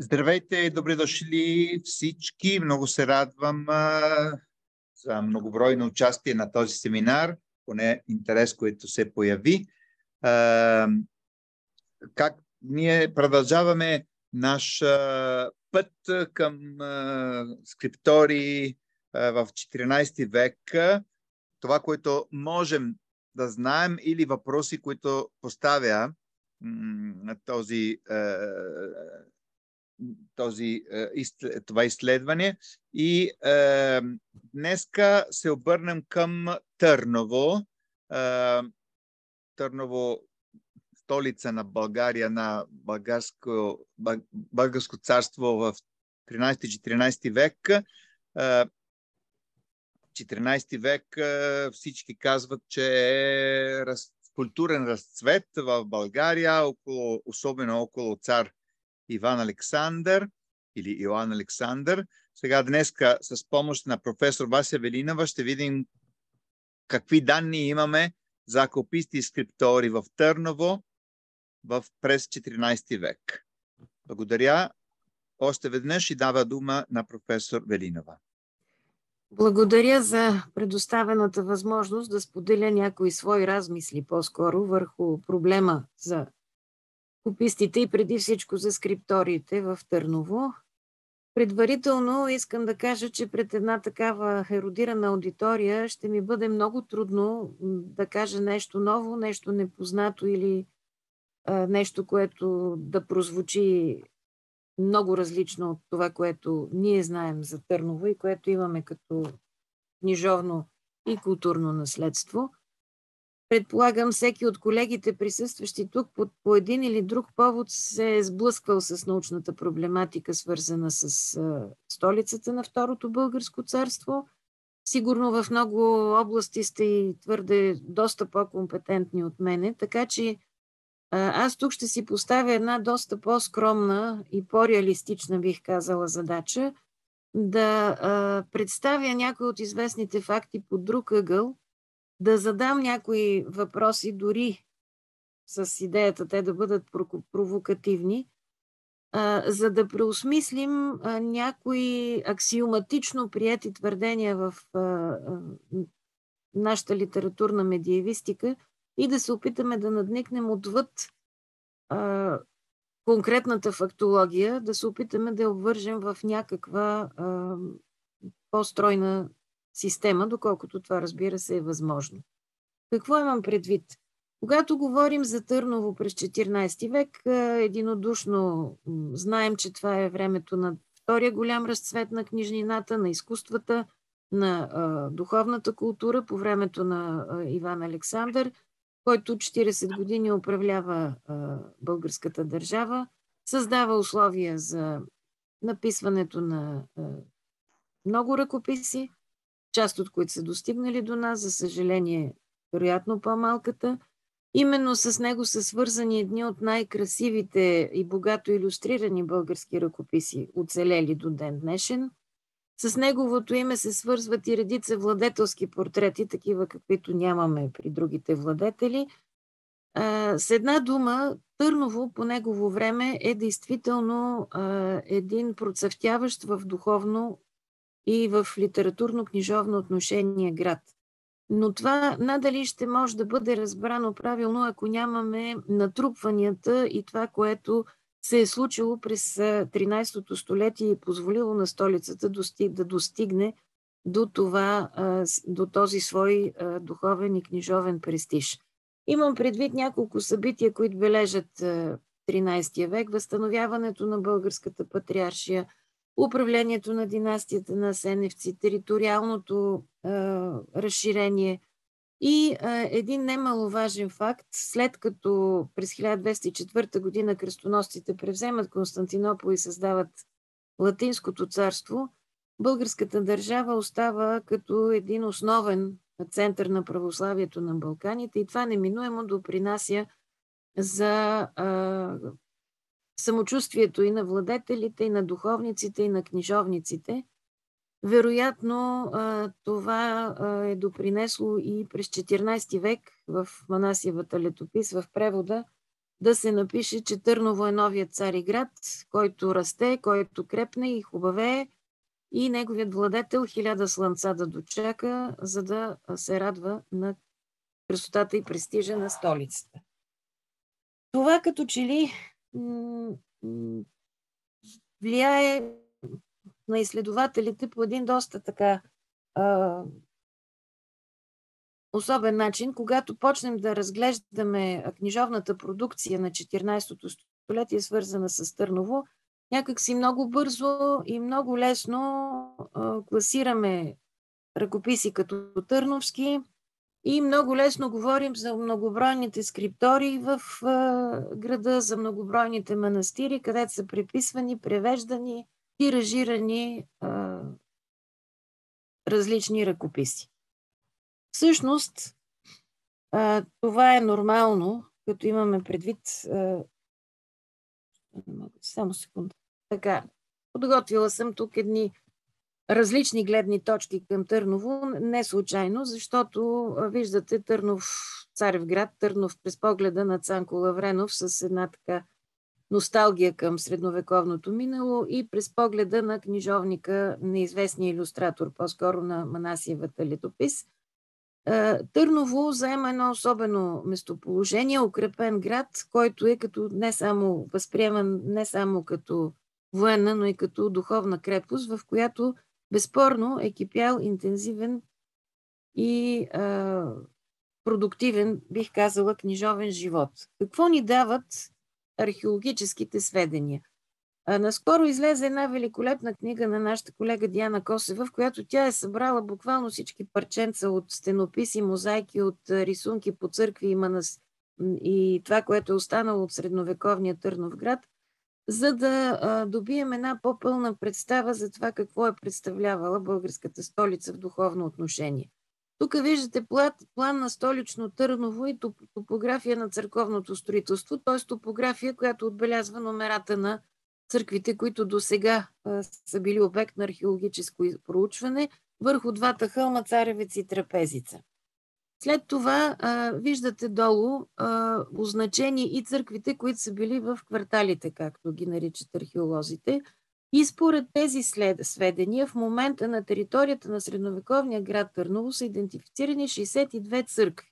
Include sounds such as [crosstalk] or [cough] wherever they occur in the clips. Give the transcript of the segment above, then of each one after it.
Здравейте добре дошли всички. Много се радвам а, за многобройно участие на този семинар, поне интерес, който се появи. А, как ние продължаваме наш а, път към а, скриптори а, в 14 век. Това, което можем да знаем или въпроси, които поставя този този, е, това изследване. И е, днеска се обърнем към Търново. Е, Търново, столица на България, на българско, българско царство в 13-14 век. 14 век всички казват, че е културен разцвет в България, около, особено около цар Иван Александър или Иоанн Александър. Сега днеска с помощ на професор Вася Велинова ще видим какви данни имаме за кописти и скриптори в Търново в през 14 век. Благодаря още веднъж и дава дума на професор Велинова. Благодаря за предоставената възможност да споделя някои свои размисли по-скоро върху проблема за копистите и преди всичко за скрипториите в Търново. Предварително искам да кажа, че пред една такава еродирана аудитория ще ми бъде много трудно да кажа нещо ново, нещо непознато или а, нещо, което да прозвучи много различно от това, което ние знаем за Търново и което имаме като книжовно и културно наследство. Предполагам, всеки от колегите, присъстващи тук, по, по един или друг повод се е сблъсквал с научната проблематика, свързана с а, столицата на Второто българско царство. Сигурно в много области сте и твърде доста по-компетентни от мене, така че а, аз тук ще си поставя една доста по-скромна и по-реалистична, бих казала, задача да а, представя някои от известните факти по друг ъгъл – да задам някои въпроси, дори с идеята те да бъдат провокативни, за да преосмислим някои аксиоматично прияти твърдения в нашата литературна медиевистика и да се опитаме да надникнем отвъд конкретната фактология, да се опитаме да я обвържем в някаква по-стройна система, доколкото това разбира се е възможно. Какво имам предвид? Когато говорим за Търново през 14 век, единодушно знаем, че това е времето на втория голям разцвет на книжнината, на изкуствата, на духовната култура по времето на Иван Александър, който 40 години управлява българската държава, създава условия за написването на много ръкописи, част от които са достигнали до нас, за съжаление, вероятно по-малката. Именно с него са свързани едни от най-красивите и богато иллюстрирани български ръкописи, оцелели до ден днешен. С неговото име се свързват и редица владетелски портрети, такива каквито нямаме при другите владетели. С една дума, Търново по негово време е действително един процъфтяващ в духовно и в литературно-книжовно отношение град. Но това надали ще може да бъде разбрано правилно, ако нямаме натрупванията и това, което се е случило през 13-то столетие и позволило на столицата да достигне до, това, до този свой духовен и книжовен престиж. Имам предвид няколко събития, които бележат 13 век, възстановяването на българската патриаршия – управлението на династията на Сеневци, териториалното а, разширение. И а, един немаловажен факт, след като през 1204 година кръстоносците превземат Константинопол и създават Латинското царство, българската държава остава като един основен център на православието на Балканите и това неминуемо допринася за а, самочувствието и на владетелите, и на духовниците, и на книжовниците. Вероятно, това е допринесло и през 14 век в Манасиевата летопис в превода да се напише, че Търново е новият Цариград, който расте, който крепне и хубавее и неговият владетел хиляда слънца да дочака, за да се радва на красотата и престижа на столицата. Това като че ли влияе на изследователите по един доста така а, особен начин, когато почнем да разглеждаме книжовната продукция на 14-то столетие, свързана с Търново, някак си много бързо и много лесно а, класираме ръкописи като Търновски и много лесно говорим за многобройните скриптори в града, за многобройните манастири, където са преписвани, превеждани, тиражирани а, различни ръкописи. Всъщност, а, това е нормално, като имаме предвид. А, само секунда. Така, подготвила съм тук едни различни гледни точки към Търново, не случайно, защото виждате Търнов, Царев град, Търнов през погледа на Цанко Лавренов с една така носталгия към средновековното минало и през погледа на книжовника, неизвестния иллюстратор, по-скоро на Манасиевата летопис. Търново заема едно особено местоположение, укрепен град, който е като не само възприеман не само като военна, но и като духовна крепост, в която безспорно е кипял интензивен и а, продуктивен, бих казала, книжовен живот. Какво ни дават археологическите сведения? А, наскоро излезе една великолепна книга на нашата колега Диана Косева, в която тя е събрала буквално всички парченца от стенописи, мозайки, от рисунки по църкви и, манас... и това, което е останало от средновековния Търнов град – за да добием една по-пълна представа за това какво е представлявала българската столица в духовно отношение. Тук виждате план, на столично Търново и топ, топография на църковното строителство, т.е. топография, която отбелязва номерата на църквите, които до сега са били обект на археологическо проучване върху двата хълма Царевец и Трапезица. След това а, виждате долу а, означени и църквите, които са били в кварталите, както ги наричат археолозите. И според тези след, сведения, в момента на територията на средновековния град Търново са идентифицирани 62 църкви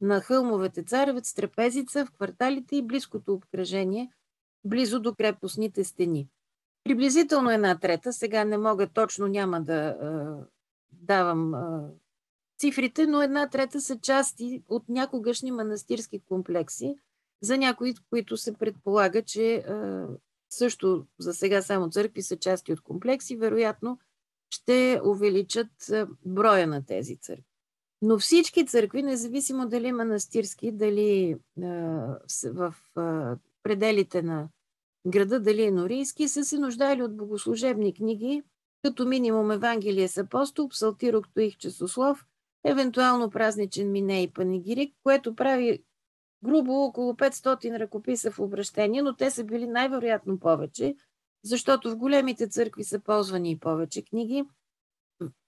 на хълмовете Царевец, Трапезица, в кварталите и близкото обкръжение, близо до крепостните стени. Приблизително една трета, сега не мога точно, няма да а, давам а, цифрите, но една трета са части от някогашни манастирски комплекси, за някои, които се предполага, че също за сега само църкви са части от комплекси, вероятно ще увеличат броя на тези църкви. Но всички църкви, независимо дали манастирски, дали в пределите на града, дали е норийски, са се нуждали от богослужебни книги, като минимум Евангелие с апостол, Псалтир, Октоих, Часослов, евентуално празничен мине и панегирик, което прави грубо около 500 ръкописа в обращение, но те са били най-вероятно повече, защото в големите църкви са ползвани и повече книги.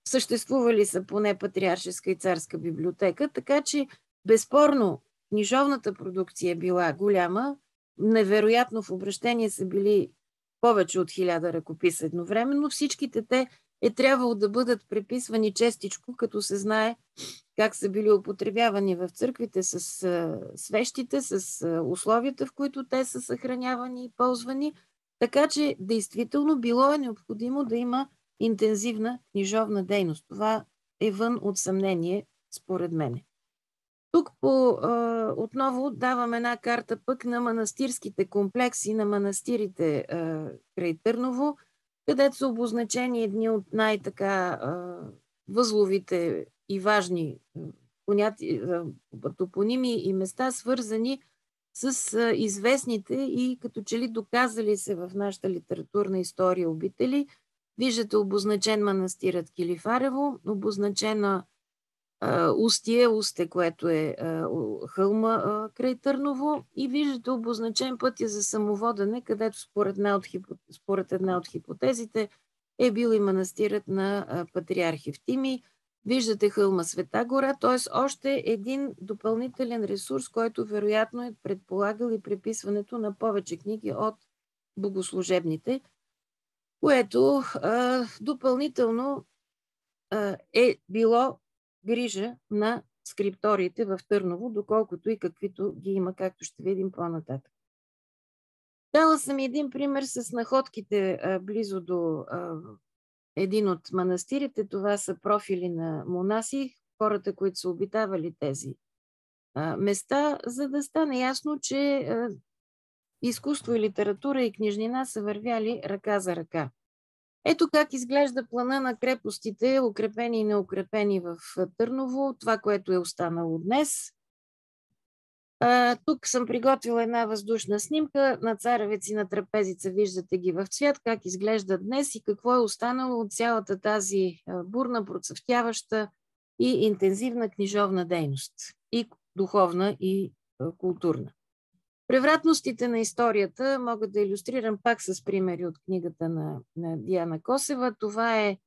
Съществували са поне патриаршеска и царска библиотека, така че безспорно книжовната продукция била голяма, невероятно в обращение са били повече от хиляда ръкописа едновременно. Всичките те е трябвало да бъдат преписвани честичко, като се знае как са били употребявани в църквите с свещите, с условията, в които те са съхранявани и ползвани. Така че, действително, било е необходимо да има интензивна книжовна дейност. Това е вън от съмнение, според мен. Тук по, а, отново давам една карта пък на манастирските комплекси, на манастирите а, край Търново – където са обозначени едни от най-така възловите и важни понятия, топоними и места, свързани с известните и като че ли доказали се в нашата литературна история обители. Виждате обозначен манастирът Килифарево, обозначена Устие, Усте, което е хълма край Търново и виждате обозначен пътя за самоводене, където според една от, хипо, според една от хипотезите е бил и манастирът на патриарх Евтими. Виждате хълма Света гора, т.е. още един допълнителен ресурс, който вероятно е предполагал и преписването на повече книги от богослужебните, което а, допълнително а, е било грижа на скрипториите в Търново, доколкото и каквито ги има, както ще видим по-нататък. Дала съм един пример с находките близо до един от манастирите. Това са профили на монаси, хората, които са обитавали тези места, за да стане ясно, че изкуство и литература и книжнина са вървяли ръка за ръка. Ето как изглежда плана на крепостите, укрепени и неукрепени в Търново, това, което е останало днес. А, тук съм приготвила една въздушна снимка на царевец и на трапезица. Виждате ги в цвят, как изглежда днес и какво е останало от цялата тази бурна, процъфтяваща и интензивна книжовна дейност. И духовна, и културна. Превратностите на историята мога да иллюстрирам пак с примери от книгата на, на Диана Косева. Това е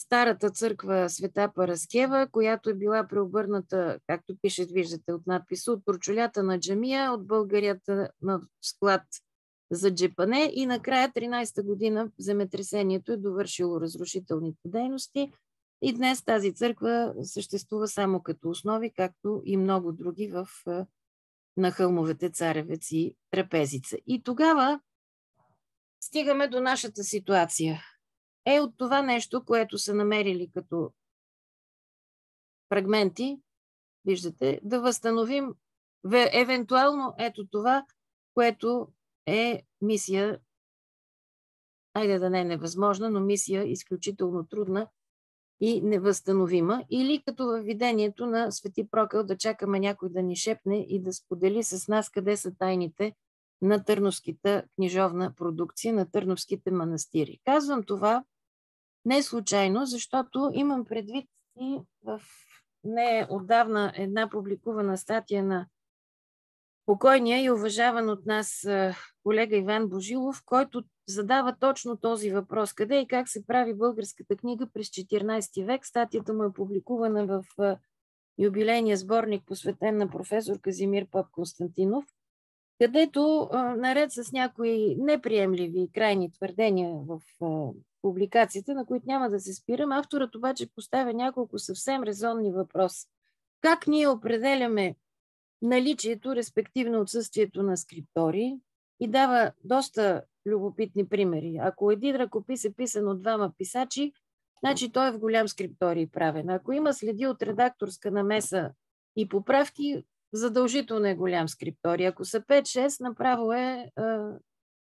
старата църква Света Параскева, която е била преобърната, както пише, виждате от надписа, от прочулята на джамия, от българията на склад за джепане и накрая 13-та година земетресението е довършило разрушителните дейности и днес тази църква съществува само като основи, както и много други в на хълмовете Царевец и Трапезица. И тогава стигаме до нашата ситуация. Е от това нещо, което са намерили като фрагменти, виждате, да възстановим евентуално ето това, което е мисия, айде да не е невъзможна, но мисия изключително трудна и невъзстановима, или като във видението на Свети Прокъл да чакаме някой да ни шепне и да сподели с нас къде са тайните на търновската книжовна продукция, на търновските манастири. Казвам това не случайно, защото имам предвид и в не отдавна една публикувана статия на покойния и уважаван от нас колега Иван Божилов, който задава точно този въпрос. Къде и как се прави българската книга през 14 век? Статията му е публикувана в юбилейния сборник, посветен на професор Казимир Поп Константинов, където наред с някои неприемливи крайни твърдения в публикацията, на които няма да се спирам, авторът обаче поставя няколко съвсем резонни въпроси. Как ние определяме наличието, респективно отсъствието на скриптори и дава доста любопитни примери. Ако един ръкопис е писан от двама писачи, значи той е в голям скрипторий правен. Ако има следи от редакторска намеса и поправки, задължително е голям скрипторий. Ако са 5-6, направо е, е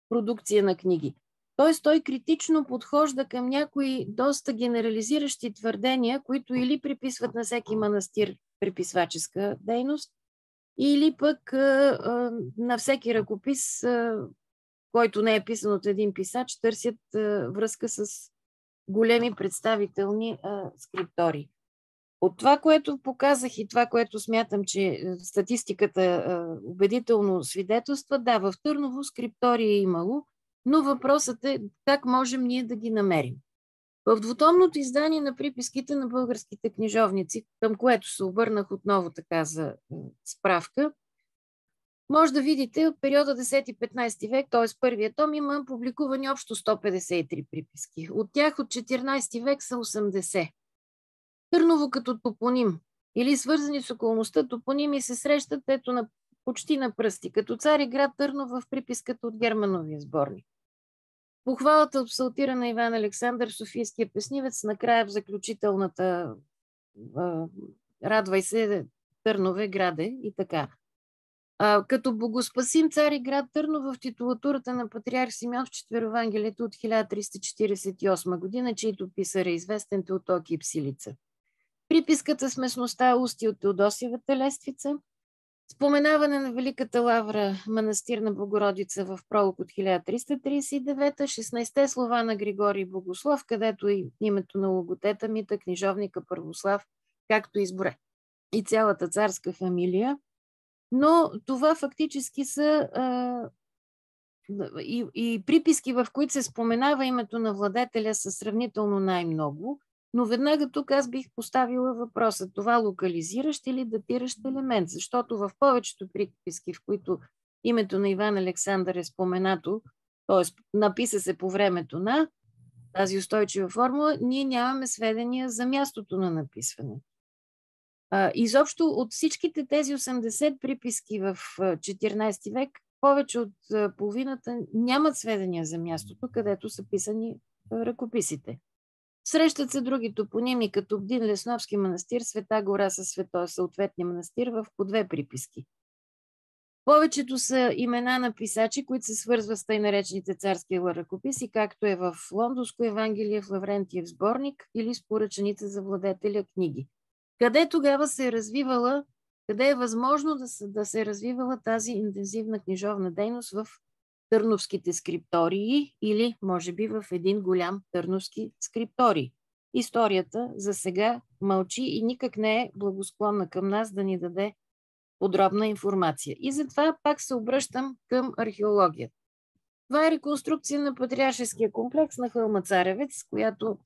продукция на книги. Тоест той критично подхожда към някои доста генерализиращи твърдения, които или приписват на всеки манастир приписваческа дейност, или пък на всеки ръкопис, който не е писан от един писач, търсят връзка с големи представителни скриптори. От това, което показах и това, което смятам, че статистиката убедително свидетелства, да, в Търново скриптори е имало, но въпросът е как можем ние да ги намерим. В двутомното издание на приписките на българските книжовници, към което се обърнах отново така за справка, може да видите от периода 10-15 век, т.е. първият том, има публикувани общо 153 приписки. От тях от 14 век са 80. Търново като топоним или свързани с околността топоними се срещат ето на, почти на пръсти, като цар и град Търново в приписката от Германовия сборник. Похвалата от на Иван Александър, Софийския песнивец, накрая в заключителната радвай се, Търнове, граде и така. А, като богоспасим цар и град Търново в титулатурата на патриарх Симеон в Четверовангелието от 1348 година, чийто писар е известен Теотоки и Псилица. Приписката с местността Усти от Теодосиевата лествица – Споменаване на Великата лавра, манастир на Богородица в пролог от 1339, 16-те слова на Григорий Богослов, където и името на логотета мита, книжовника Първослав, както изборе и цялата царска фамилия. Но това фактически са а, и, и приписки, в които се споменава името на владетеля са сравнително най-много. Но веднага тук аз бих поставила въпроса, това локализиращ или датиращ елемент, защото в повечето приписки, в които името на Иван Александър е споменато, т.е. написа се по времето на тази устойчива формула, ние нямаме сведения за мястото на написване. изобщо от всичките тези 80 приписки в 14 век, повече от половината нямат сведения за мястото, където са писани ръкописите. Срещат се други топоними, като Бдин Лесновски манастир, Света гора със свето, съответния манастир в по две приписки. Повечето са имена на писачи, които се свързват с тъй наречените царски ръкописи, както е в Лондонско Евангелие, в Лаврентиев сборник или с поръчаните за владетеля книги. Къде тогава се е развивала, къде е възможно да се, да се е развивала тази интензивна книжовна дейност в търновските скриптории или, може би, в един голям търновски скрипторий. Историята за сега мълчи и никак не е благосклонна към нас да ни даде подробна информация. И затова пак се обръщам към археологията. Това е реконструкция на патриаршеския комплекс на хълма Царевец, която,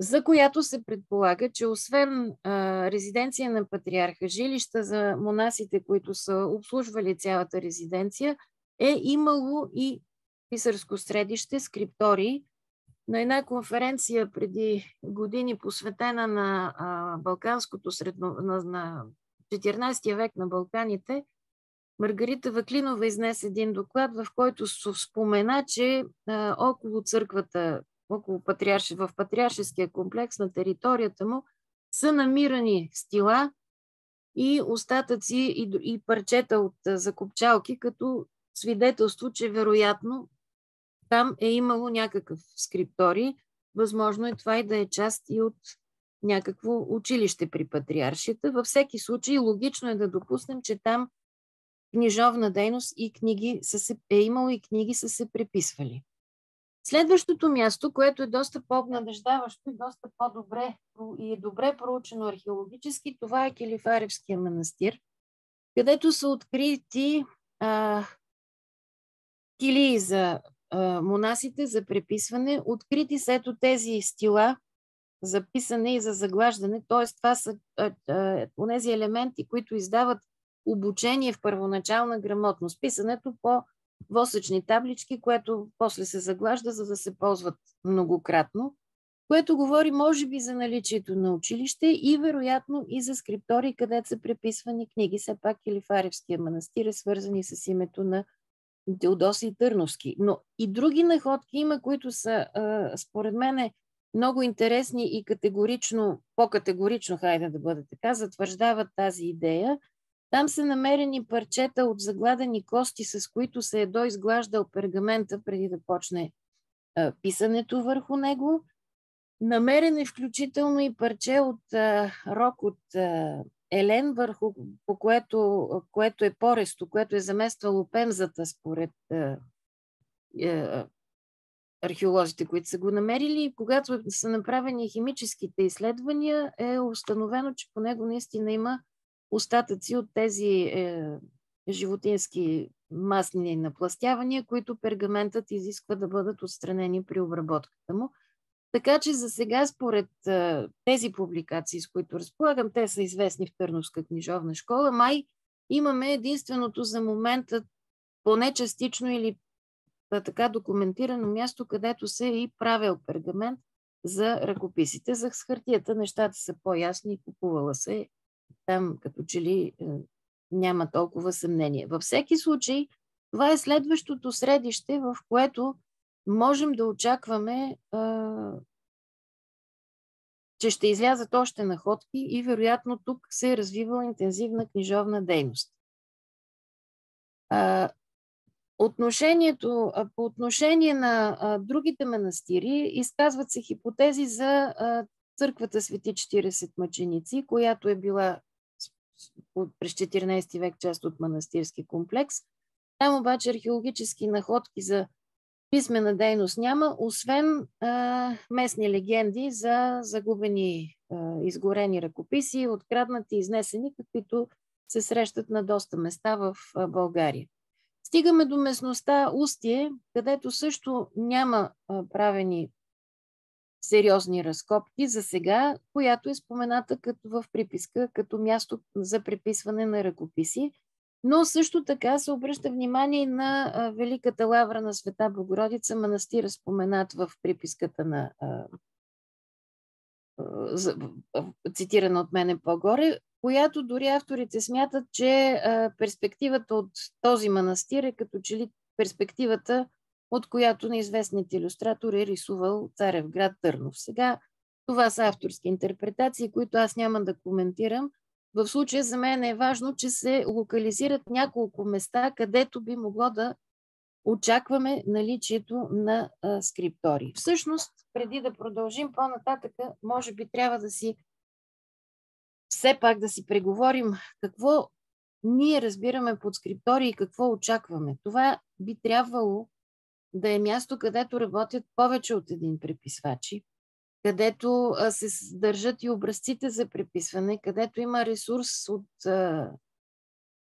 за която се предполага, че освен а, резиденция на патриарха, жилища за монасите, които са обслужвали цялата резиденция, е имало и писарско средище, скриптории. На една конференция преди години, посветена на а, Балканското средно, на, на 14 век на Балканите, Маргарита Ваклинова изнесе един доклад, в който спомена, че а, около църквата, около патриарш... в патриаршеския комплекс на територията му са намирани стила и остатъци и, и парчета от закопчалки, като свидетелство, че вероятно там е имало някакъв скрипторий. Възможно е това и да е част и от някакво училище при патриаршията. Във всеки случай логично е да допуснем, че там книжовна дейност и книги са се, е имало и книги са се преписвали. Следващото място, което е доста по-обнадеждаващо и доста по-добре и е добре проучено археологически, това е Келифаревския манастир, където са открити а, килии за а, монасите за преписване, открити са ето тези стила за писане и за заглаждане, т.е. това са тези елементи, които издават обучение в първоначална грамотност. Писането по восъчни таблички, което после се заглажда, за да се ползват многократно, което говори може би за наличието на училище и вероятно и за скриптори, където са преписвани книги. Все пак Килифаревския манастир е свързани с името на Теодоси Търновски. Но и други находки има, които са, според мен, много интересни и категорично, по-категорично, хайде да бъде така, затвърждават тази идея. Там са намерени парчета от загладени кости, с които се е доизглаждал пергамента преди да почне писането върху него. Намерен е включително и парче от а, рок от а, елен, върху по което, което е поресто, което е замествало пемзата според а, а, археолозите, които са го намерили. Когато са направени химическите изследвания, е установено, че по него наистина има остатъци от тези е, животински масни напластявания, които пергаментът изисква да бъдат отстранени при обработката му. Така че за сега, според тези публикации, с които разполагам, те са известни в Търновска книжовна школа, май имаме единственото за момента поне частично или така документирано място, където се и правил пергамент за ръкописите. За хартията нещата са по-ясни, купувала се там като че ли няма толкова съмнение. Във всеки случай, това е следващото средище, в което можем да очакваме, че ще излязат още находки и вероятно тук се е развивала интензивна книжовна дейност. Отношението, по отношение на другите манастири, изказват се хипотези за църквата Свети 40 мъченици, която е била през 14 век част от манастирски комплекс. Там обаче археологически находки за писмена дейност няма, освен а, местни легенди за загубени, а, изгорени ръкописи, откраднати, изнесени, каквито се срещат на доста места в а, България. Стигаме до местността Устие, където също няма правени сериозни разкопки за сега, която е спомената като в приписка, като място за преписване на ръкописи. Но също така се обръща внимание на а, Великата лавра на Света Богородица, манастира споменат в приписката на цитирана от мене по-горе, която дори авторите смятат, че перспективата от този манастир е като че ли перспективата, от която неизвестният иллюстратор е рисувал Царев град Търнов. Сега това са авторски интерпретации, които аз няма да коментирам. В случая за мен е важно, че се локализират няколко места, където би могло да очакваме наличието на а, скриптори. Всъщност, преди да продължим по-нататък, може би трябва да си все пак да си преговорим какво ние разбираме под скриптори и какво очакваме. Това би трябвало да е място, където работят повече от един преписвачи, където се държат и образците за преписване, където има ресурс от а,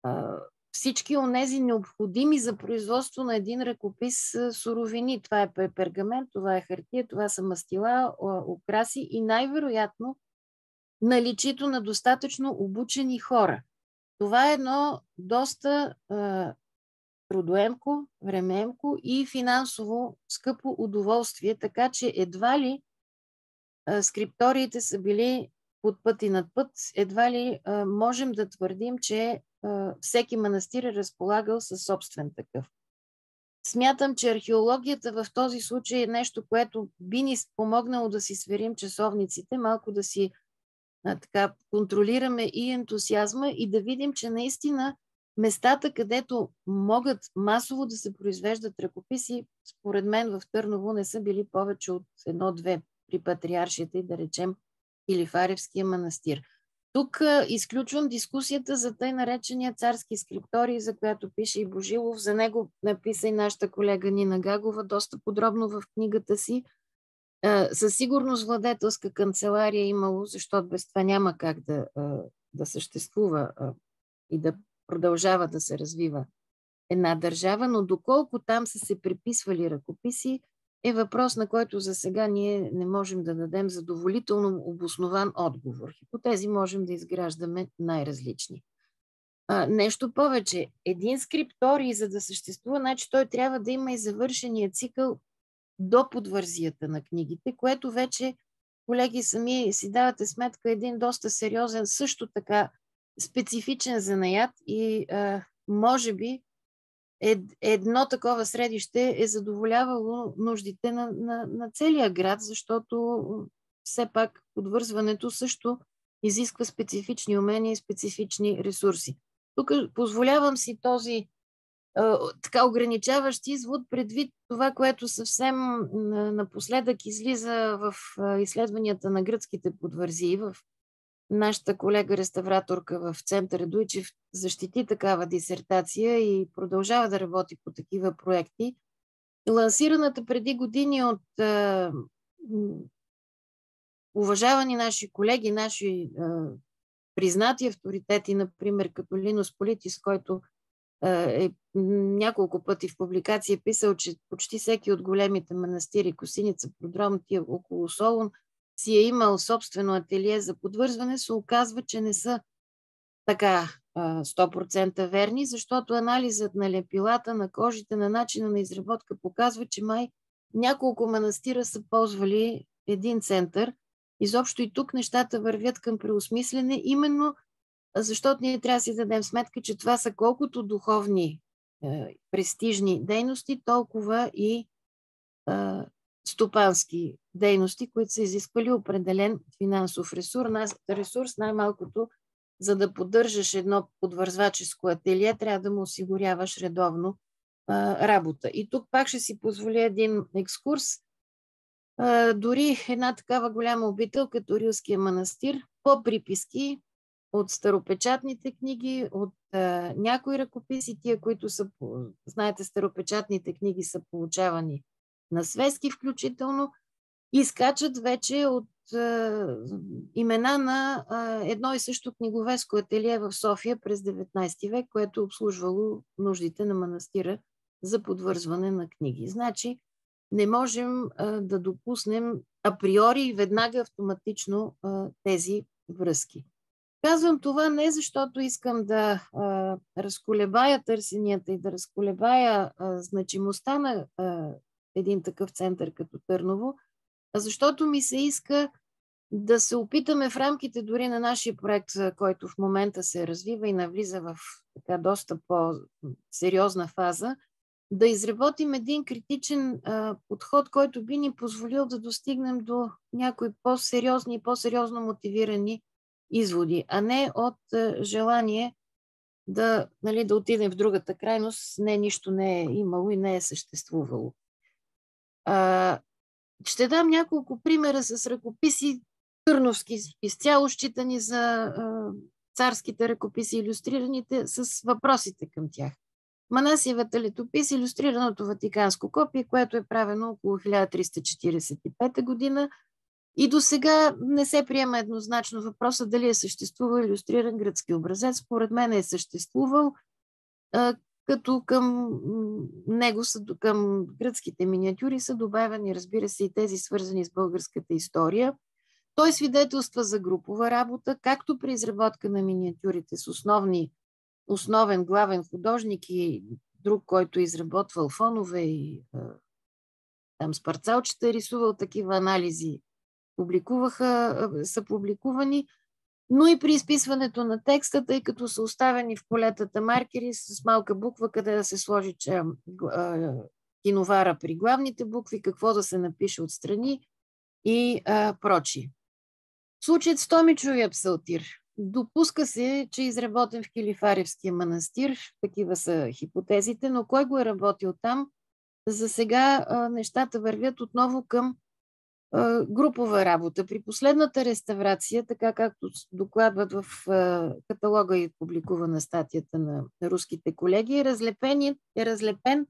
а, всички онези необходими за производство на един ръкопис суровини. Това е пергамент, това е хартия, това са мастила, украси и най-вероятно наличието на достатъчно обучени хора. Това е едно доста а, трудоемко, времеемко и финансово скъпо удоволствие, така че едва ли скрипториите са били под път и над път, едва ли можем да твърдим, че всеки манастир е разполагал със собствен такъв. Смятам, че археологията в този случай е нещо, което би ни помогнало да си сверим часовниците, малко да си така, контролираме и ентусиазма и да видим, че наистина местата, където могат масово да се произвеждат ръкописи, според мен в Търново не са били повече от едно-две при патриаршията и да речем Илифаревския манастир. Тук изключвам дискусията за тъй наречения царски скрипторий, за която пише и Божилов. За него написа и нашата колега Нина Гагова доста подробно в книгата си. Със сигурност владетелска канцелария е имало, защото без това няма как да, да съществува и да продължава да се развива една държава, но доколко там са се приписвали ръкописи, е въпрос, на който за сега ние не можем да дадем задоволително обоснован отговор. Хипотези можем да изграждаме най-различни. А, нещо повече, един скрипторий, за да съществува, значи той трябва да има и завършения цикъл до подвързията на книгите, което вече, колеги, сами си давате сметка, един доста сериозен, също така специфичен занаят и а, може би ед, едно такова средище е задоволявало нуждите на, на, на целия град, защото все пак подвързването също изисква специфични умения и специфични ресурси. Тук позволявам си този така ограничаващ извод предвид това, което съвсем напоследък излиза в изследванията на гръцките подвързии. В нашата колега реставраторка в центъра Дуйчев защити такава дисертация и продължава да работи по такива проекти. Лансираната преди години от уважавани наши колеги, наши признати авторитети, например като Линус Политис, който е няколко пъти в публикация писал, че почти всеки от големите манастири, Косиница, Продром, около Солун, си е имал собствено ателие за подвързване, се оказва, че не са така 100% верни, защото анализът на лепилата, на кожите, на начина на изработка показва, че май няколко манастира са ползвали един център. Изобщо и тук нещата вървят към преосмислене, именно защото ние трябва да си дадем сметка, че това са колкото духовни, е, престижни дейности, толкова и стопански дейности, които са изисквали определен финансов ресурс. ресурс най-малкото, за да поддържаш едно подвързваческо ателие, трябва да му осигуряваш редовно е, работа. И тук пак ще си позволя един екскурс. Е, дори една такава голяма обител, като Рилския манастир, по приписки от старопечатните книги, от а, някои ръкописи, тия, които са, знаете, старопечатните книги са получавани на свески включително, и скачат вече от а, имена на а, едно и също книговеско ателие в София през 19 век, което обслужвало нуждите на манастира за подвързване на книги. Значи, не можем а, да допуснем априори и веднага автоматично а, тези връзки. Казвам това не защото искам да а, разколебая търсенията и да разколебая а, значимостта на един такъв център като Търново, а защото ми се иска да се опитаме в рамките дори на нашия проект, който в момента се развива и навлиза в така доста по-сериозна фаза, да изработим един критичен а, подход, който би ни позволил да достигнем до някои по-сериозни и по-сериозно мотивирани изводи, а не от а, желание да, нали, да отидем в другата крайност. Не, нищо не е имало и не е съществувало. А, ще дам няколко примера с ръкописи, търновски, изцяло считани за а, царските ръкописи, иллюстрираните с въпросите към тях. Манасиевата летопис, иллюстрираното ватиканско копие, което е правено около 1345 година. И до сега не се приема еднозначно въпроса дали е съществувал иллюстриран гръцки образец. Според мен е съществувал, като към него, към гръцките миниатюри са добавени, разбира се, и тези свързани с българската история. Той свидетелства за групова работа, както при изработка на миниатюрите с основни основен главен художник и друг, който е изработвал фонове и там с парцалчета е рисувал такива анализи. Публикуваха, са публикувани, но и при изписването на текста, тъй като са оставени в полетата маркери с малка буква, къде да се сложи че, а, киновара при главните букви, какво да се напише отстрани и а, прочи. Случаят с Томичовия псалтир – Допуска се, че е изработен в Килифаревския манастир. Такива са хипотезите, но кой го е работил там? За сега а, нещата вървят отново към групова работа. При последната реставрация, така както докладват в каталога и публикувана статията на, руските колеги, е разлепен, е разлепен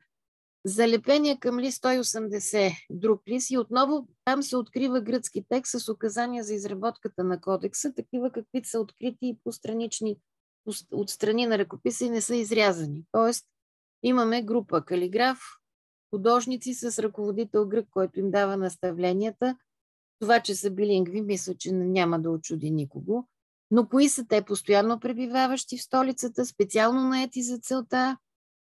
залепения към лист 180 друг лист и отново там се открива гръцки текст с указания за изработката на кодекса, такива каквито са открити и по странични, от страни на ръкописа и не са изрязани. Тоест имаме група калиграф, художници с ръководител грък, който им дава наставленията. Това, че са билингви, мисля, че няма да очуди никого. Но кои са те постоянно пребиваващи в столицата, специално наети за целта,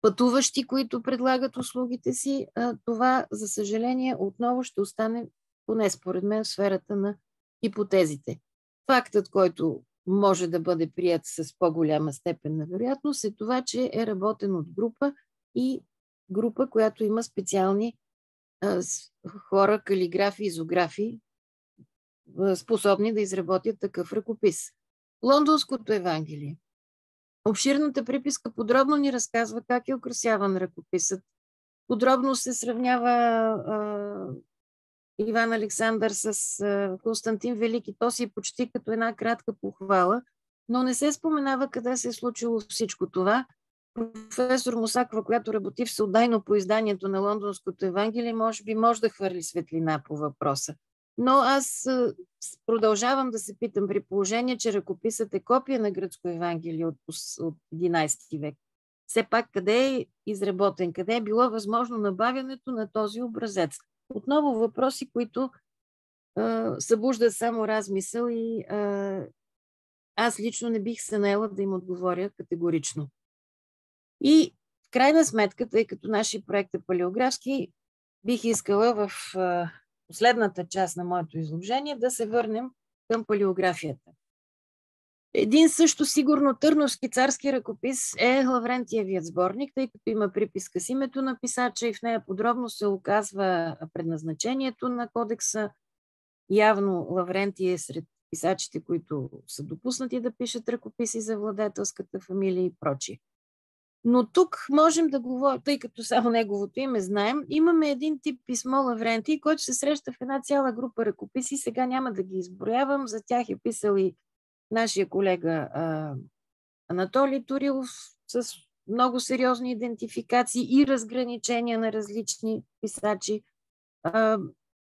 пътуващи, които предлагат услугите си, това, за съжаление, отново ще остане, поне според мен, в сферата на хипотезите. Фактът, който може да бъде прият с по-голяма степен на вероятност, е това, че е работен от група и група, която има специални а, хора, калиграфи, изографи, способни да изработят такъв ръкопис. Лондонското Евангелие. Обширната приписка подробно ни разказва как е украсяван ръкописът. Подробно се сравнява а, Иван Александър с а, Константин Велики. То си е почти като една кратка похвала, но не се споменава къде се е случило всичко това. Професор Мусакова, която работи в съотдайно по изданието на Лондонското Евангелие, може би може да хвърли светлина по въпроса. Но аз продължавам да се питам при положение, че ръкописът е копия на гръцко Евангелие от, от 11 век. Все пак къде е изработен, къде е било възможно набавянето на този образец? Отново въпроси, които а, събуждат само размисъл и а, аз лично не бих се наела да им отговоря категорично. И в крайна сметка, тъй като нашия проект е палеографски, бих искала в последната част на моето изложение, да се върнем към палеографията. Един също сигурно търновски царски ръкопис е Лаврентиевият сборник, тъй като има приписка с името на писача и в нея подробно се оказва предназначението на кодекса. Явно Лаврентий е сред писачите, които са допуснати да пишат ръкописи за владетелската фамилия и прочие. Но тук можем да говорим, тъй като само неговото име знаем, имаме един тип писмо Лавренти, който се среща в една цяла група ръкописи. Сега няма да ги изброявам. За тях е писал и нашия колега а, Анатолий Турилов с много сериозни идентификации и разграничения на различни писачи. А,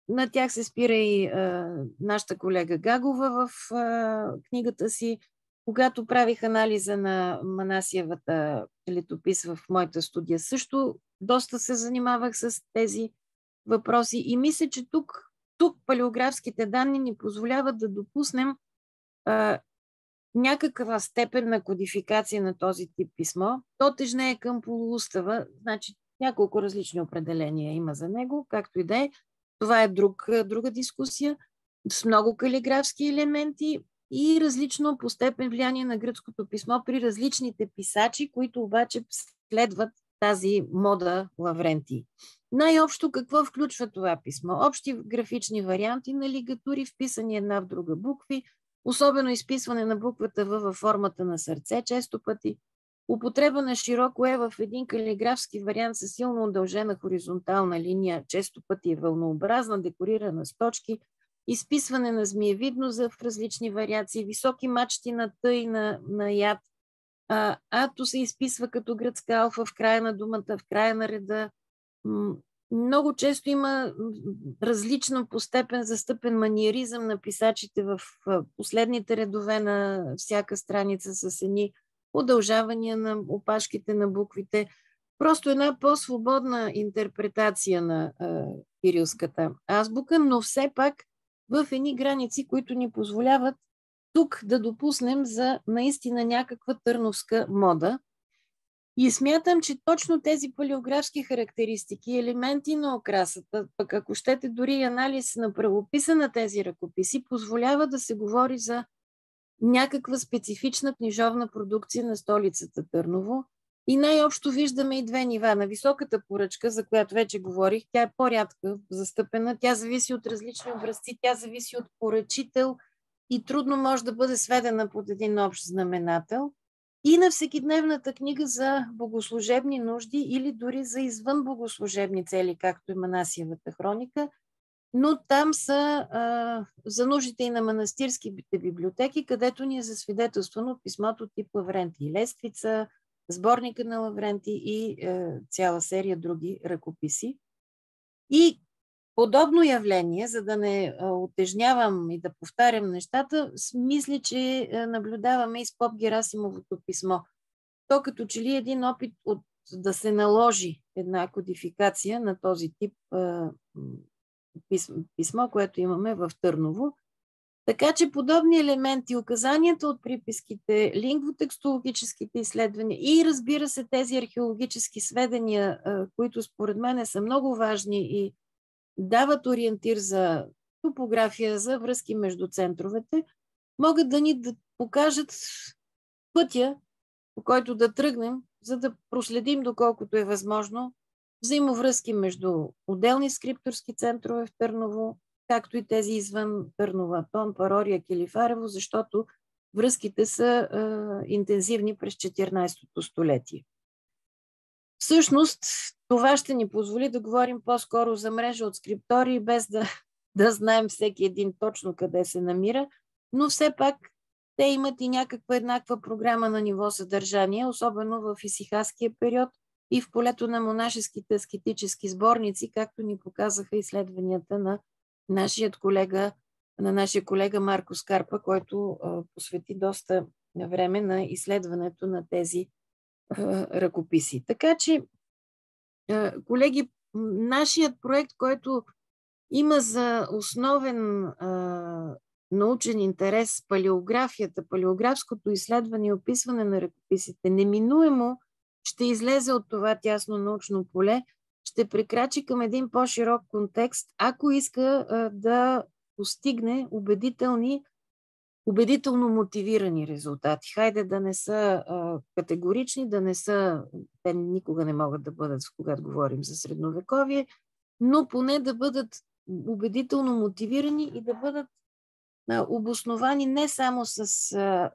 на тях се спира и а, нашата колега Гагова в а, книгата си когато правих анализа на Манасиевата летопис в моята студия, също доста се занимавах с тези въпроси и мисля, че тук тук палеографските данни ни позволяват да допуснем а, някаква степен на кодификация на този тип писмо. То тежне е към полуустава, значи няколко различни определения има за него, както и да е. Това е друг, друга дискусия с много калиграфски елементи и различно по степен влияние на гръцкото писмо при различните писачи, които обаче следват тази мода Лавренти. Най-общо какво включва това писмо? Общи графични варианти на лигатури, вписани една в друга букви, особено изписване на буквата В във формата на сърце, често пъти, употреба на широко е в един калиграфски вариант с силно удължена хоризонтална линия, често пъти е вълнообразна, декорирана с точки, изписване на змиевидно в различни вариации, високи мачти на тъй на, на яд, а, ато се изписва като гръцка алфа в края на думата, в края на реда. Много често има различна по степен застъпен маниеризъм на писачите в последните редове на всяка страница с едни удължавания на опашките на буквите. Просто една по-свободна интерпретация на кирилската азбука, но все пак в едни граници, които ни позволяват тук да допуснем за наистина някаква търновска мода. И смятам, че точно тези палеографски характеристики, елементи на окрасата, пък ако щете дори анализ на правописа на тези ръкописи, позволява да се говори за някаква специфична книжовна продукция на столицата Търново. И най-общо виждаме и две нива. На високата поръчка, за която вече говорих, тя е по-рядка застъпена, тя зависи от различни образци, тя зависи от поръчител – и трудно може да бъде сведена под един общ знаменател. И на всекидневната книга за богослужебни нужди или дори за извън богослужебни цели, както и Манасиевата хроника, но там са а, за нуждите и на манастирските библиотеки, където ни е засвидетелствано писмото тип Лавренти и Лествица, сборника на Лавренти и е, цяла серия други ръкописи. И подобно явление, за да не отежнявам и да повтарям нещата, мисля, че наблюдаваме и с Поп Герасимовото писмо. То като че ли е един опит от, да се наложи една кодификация на този тип писмо, писмо, което имаме в Търново. Така че подобни елементи, указанията от приписките, лингвотекстологическите изследвания и разбира се тези археологически сведения, които според мен са много важни и дават ориентир за топография, за връзки между центровете, могат да ни да покажат пътя, по който да тръгнем, за да проследим доколкото е възможно взаимовръзки между отделни скрипторски центрове в Търново, както и тези извън Търнова, Тон, Парория, Келифарево, защото връзките са е, интензивни през 14-то столетие. Всъщност, това ще ни позволи да говорим по-скоро за мрежа от скриптории, без да, [laughs] да знаем всеки един точно къде се намира, но все пак те имат и някаква еднаква програма на ниво съдържание, особено в исихаския период и в полето на монашеските аскетически сборници, както ни показаха изследванията на нашият колега, на нашия колега Марко Скарпа, който посвети доста време на изследването на тези ръкописи. Така че, колеги, нашият проект, който има за основен научен интерес палеографията, палеографското изследване и описване на ръкописите, неминуемо ще излезе от това тясно научно поле, ще прекрачи към един по-широк контекст, ако иска да постигне убедителни убедително мотивирани резултати. Хайде да не са категорични, да не са, те никога не могат да бъдат, когато говорим за средновековие, но поне да бъдат убедително мотивирани и да бъдат обосновани не само с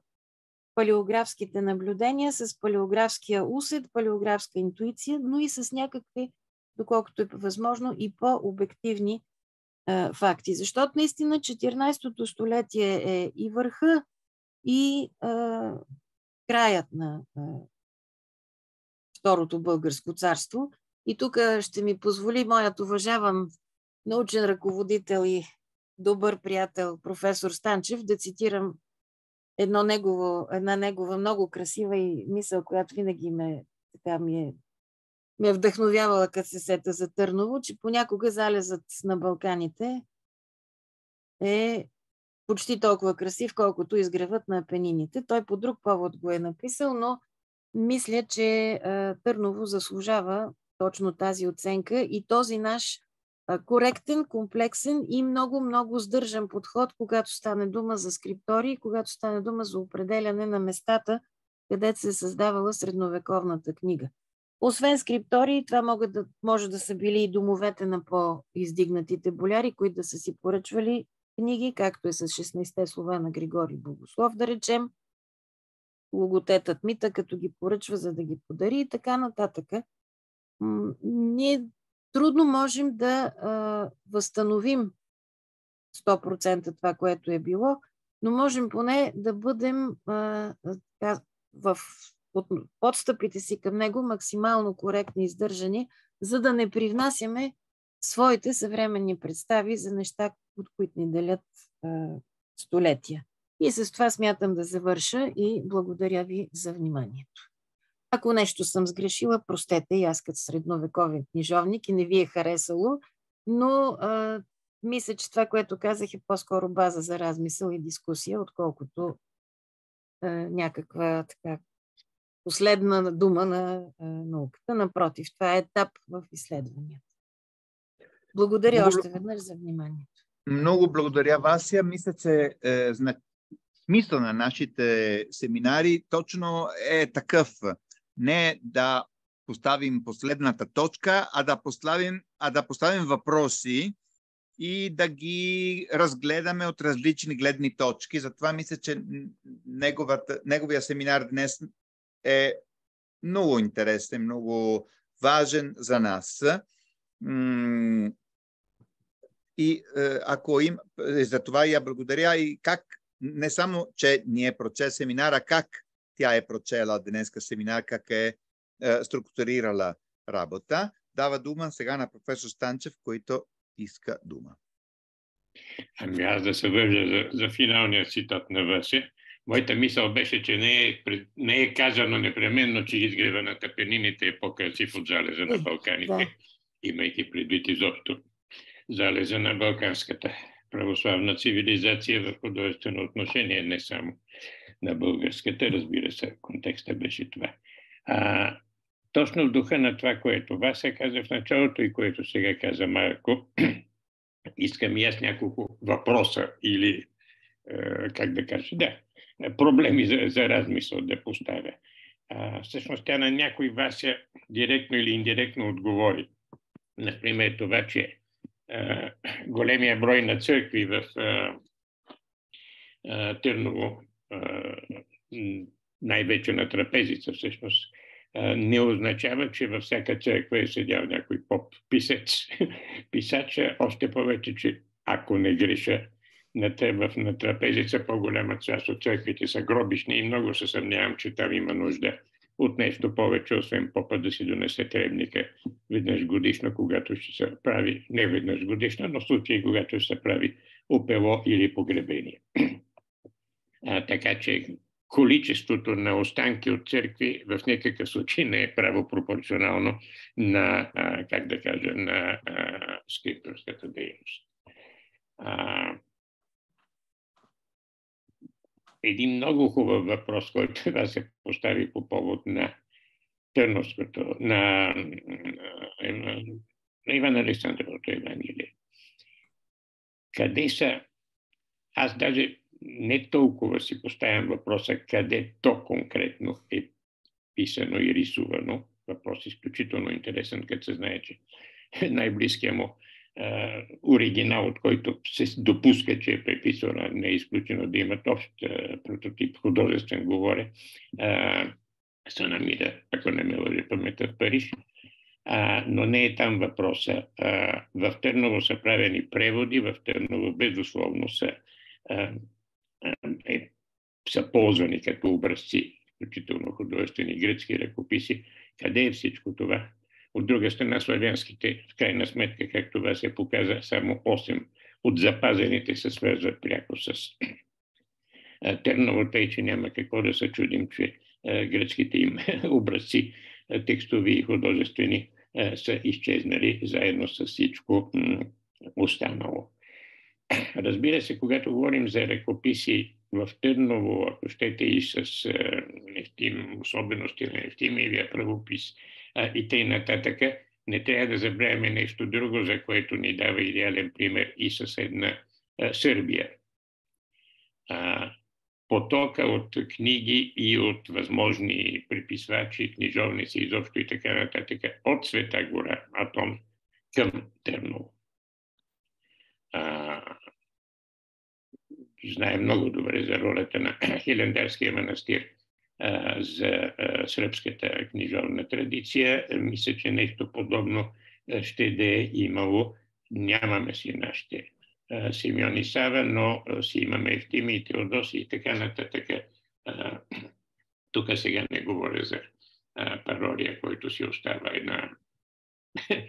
палеографските наблюдения, с палеографския усет, палеографска интуиция, но и с някакви, доколкото е възможно, и по-обективни факти. Защото наистина 14-то столетие е и върха, и а, краят на а, Второто българско царство. И тук ще ми позволи моят уважаван научен ръководител и добър приятел, професор Станчев, да цитирам едно негово, една негова много красива и мисъл, която винаги ме, така ми е ме е вдъхновявала, като се сета за Търново, че понякога залезът на Балканите е почти толкова красив, колкото изгревът на Апенините. Той по друг повод го е написал, но мисля, че Търново заслужава точно тази оценка и този наш коректен, комплексен и много-много сдържан подход, когато стане дума за скриптори, когато стане дума за определяне на местата, където се е създавала средновековната книга. Освен скриптори, това могат да, може да са били и домовете на по-издигнатите боляри, които да са си поръчвали книги, както е с 16-те слова на Григорий Богослов, да речем. Логотетът Мита, като ги поръчва, за да ги подари и така нататък. Ние трудно можем да а, възстановим 100% това, което е било, но можем поне да бъдем а, в подстъпите си към него максимално коректни и издържани, за да не привнасяме своите съвременни представи за неща, от които ни делят а, столетия. И с това смятам да завърша и благодаря ви за вниманието. Ако нещо съм сгрешила, простете и аз като средновековен книжовник и не ви е харесало, но а, мисля, че това, което казах е по-скоро база за размисъл и дискусия, отколкото а, някаква така последна дума на а, науката. Напротив, това е етап в изследванията. Благодаря много, още веднъж за вниманието. Много благодаря, Вася. Мисля, че е, смисъл на нашите семинари точно е такъв. Не да поставим последната точка, а да поставим, а да поставим въпроси и да ги разгледаме от различни гледни точки. Затова мисля, че неговата, неговия семинар днес е много интересен, много важен за нас. И е, ако им, е, за това я благодаря и как, не само, че ни е прочел семинара, как тя е прочела днеска семинар, как е, е структурирала работа. Дава дума сега на професор Станчев, който иска дума. Ами аз да се вържа за, за финалния цитат на Васе. Моята мисъл беше, че не е, не е казано непременно, че изгрева на тъпенините е по-красив от залеза на Балканите, да. имайки предвид изобщо залеза на балканската православна цивилизация в художествено отношение, не само на българската, разбира се, контекста беше това. А, точно в духа на това, което вас се каза в началото и което сега каза Марко, [clears throat] искам и аз няколко въпроса или, е, как да кажа, да, проблеми за, за размисъл да поставя. А, всъщност тя на някой вас директно или индиректно отговори. Например, това, че а, големия брой на църкви в а, а, Търново, най-вече на трапезица всъщност, не означава, че във всяка църква е седял някой поп-писец. [laughs] Писача, още повече, че ако не греша, на, в, на трапезица по-голяма част от църквите са гробишни и много се съмнявам, че там има нужда от нещо повече, освен попа да си донесе требника веднъж годишно, когато ще се прави, не веднъж годишно, но в случай, когато ще се прави опело или погребение. А, така че количеството на останки от църкви в никакъв случай не е право пропорционално на, а, как да кажа, на а, скрипторската дейност. А, един много хубав въпрос, който [laughs] това се постави по повод на Търновското, на, на, на Иван Александровото Евангелие. Къде са, аз даже не толкова си поставям въпроса къде то конкретно е писано и рисувано. Въпрос изключително интересен, като се знае, че [laughs] най-близкият му оригинал, от който се допуска, че е преписана, не е изключено да имат общ прототип, художествен говоре, се намира, ако не ме лъжи паметта Париж. А, но не е там въпроса. А, в Търново са правени преводи, в Търново безусловно са, а, е, са ползвани като образци, включително художествени гръцки ръкописи. Къде е всичко това? От друга страна, славянските, в крайна сметка, както това се показа, само 8 от запазените се свързват пряко с Терново, тъй че няма какво да се чудим, че гръцките им [laughs] образци, текстови и художествени, са изчезнали заедно с всичко останало. [clears throat] разбира се, когато говорим за ръкописи в Търново, ако щете и с нефтим, особености на нефтимивия правопис и тъй нататък, не трябва да забравяме нещо друго, за което ни дава идеален пример и съседна Сърбия. Потока от книги и от възможни приписвачи, книжовници изобщо и така нататък от Света гора, Атон, към Търново. знае много добре за ролята на Хилендарския манастир за сръбската книжовна традиция. Мисля, че нещо подобно ще да е имало. Нямаме си нашите Симеон и Сава, но си имаме Евтими и Теодоси и така нататък. Тук сега не говоря за пародия, който си остава една [laughs]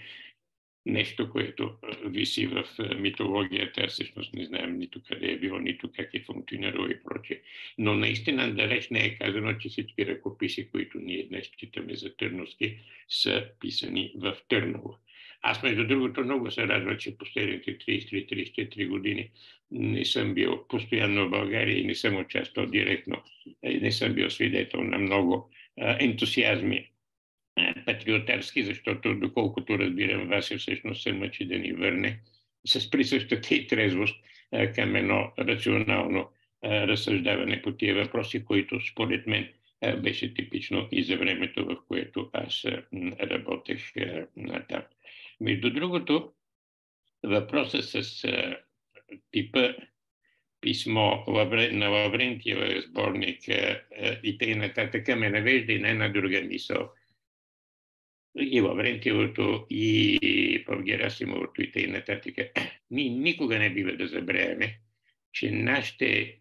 нещо, което виси в митологията, всъщност не знаем нито къде е било, нито как е функционирало и прочее. Но наистина далеч не е казано, че всички ръкописи, които ние днес читаме за Търновски, са писани в Търново. Аз, между другото, много се радвам, че последните 33-34 години не съм бил постоянно в България и не съм участвал директно. Не съм бил свидетел на много ентусиазми патриотарски, защото доколкото разбирам, вас е всъщност се мъчи да ни върне с присъщата и трезвост към едно рационално разсъждаване по тия въпроси, които според мен беше типично и за времето, в което аз работех там. Между другото, въпросът с типа писмо на Лаврентиева сборник и т.н. ме навежда и на една друга мисъл – и Лаврентиевото, и в Герасимовото и т.н. нататък. Ние никога не бива да забравяме, че нашите,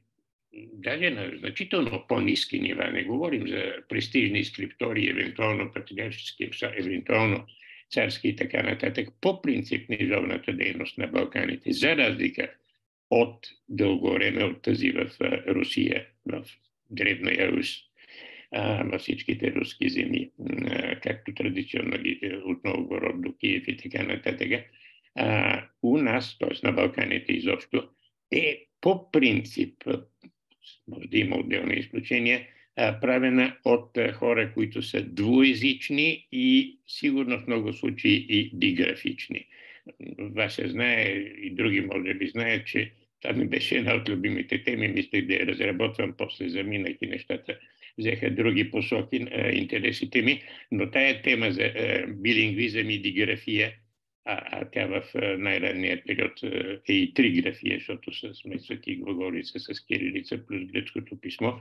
даже на значително по-низки нива, не говорим за престижни скриптори, евентуално патриаршески, евентуално царски и така нататък, по принцип книжовната дейност на Балканите, за разлика от дълго време от тази в Русия, в Древна Рус, във всичките руски земи, както традиционно ги е, от Новгород до Киев и така нататък. У нас, т.е. на Балканите изобщо, е по принцип, може да има отделни изключения, правена от хора, които са двуязични и сигурно в много случаи и диграфични. Ваше знае и други може би знаят, че това ми беше една от любимите теми, мислех да я разработвам, после заминах и нещата взеха други посоки е, интересите ми, но тая тема за е, билингвизъм и диграфия, а, а тя в е, най-ранния период е и триграфия, защото с свети глаголица с кирилица плюс гръцкото писмо,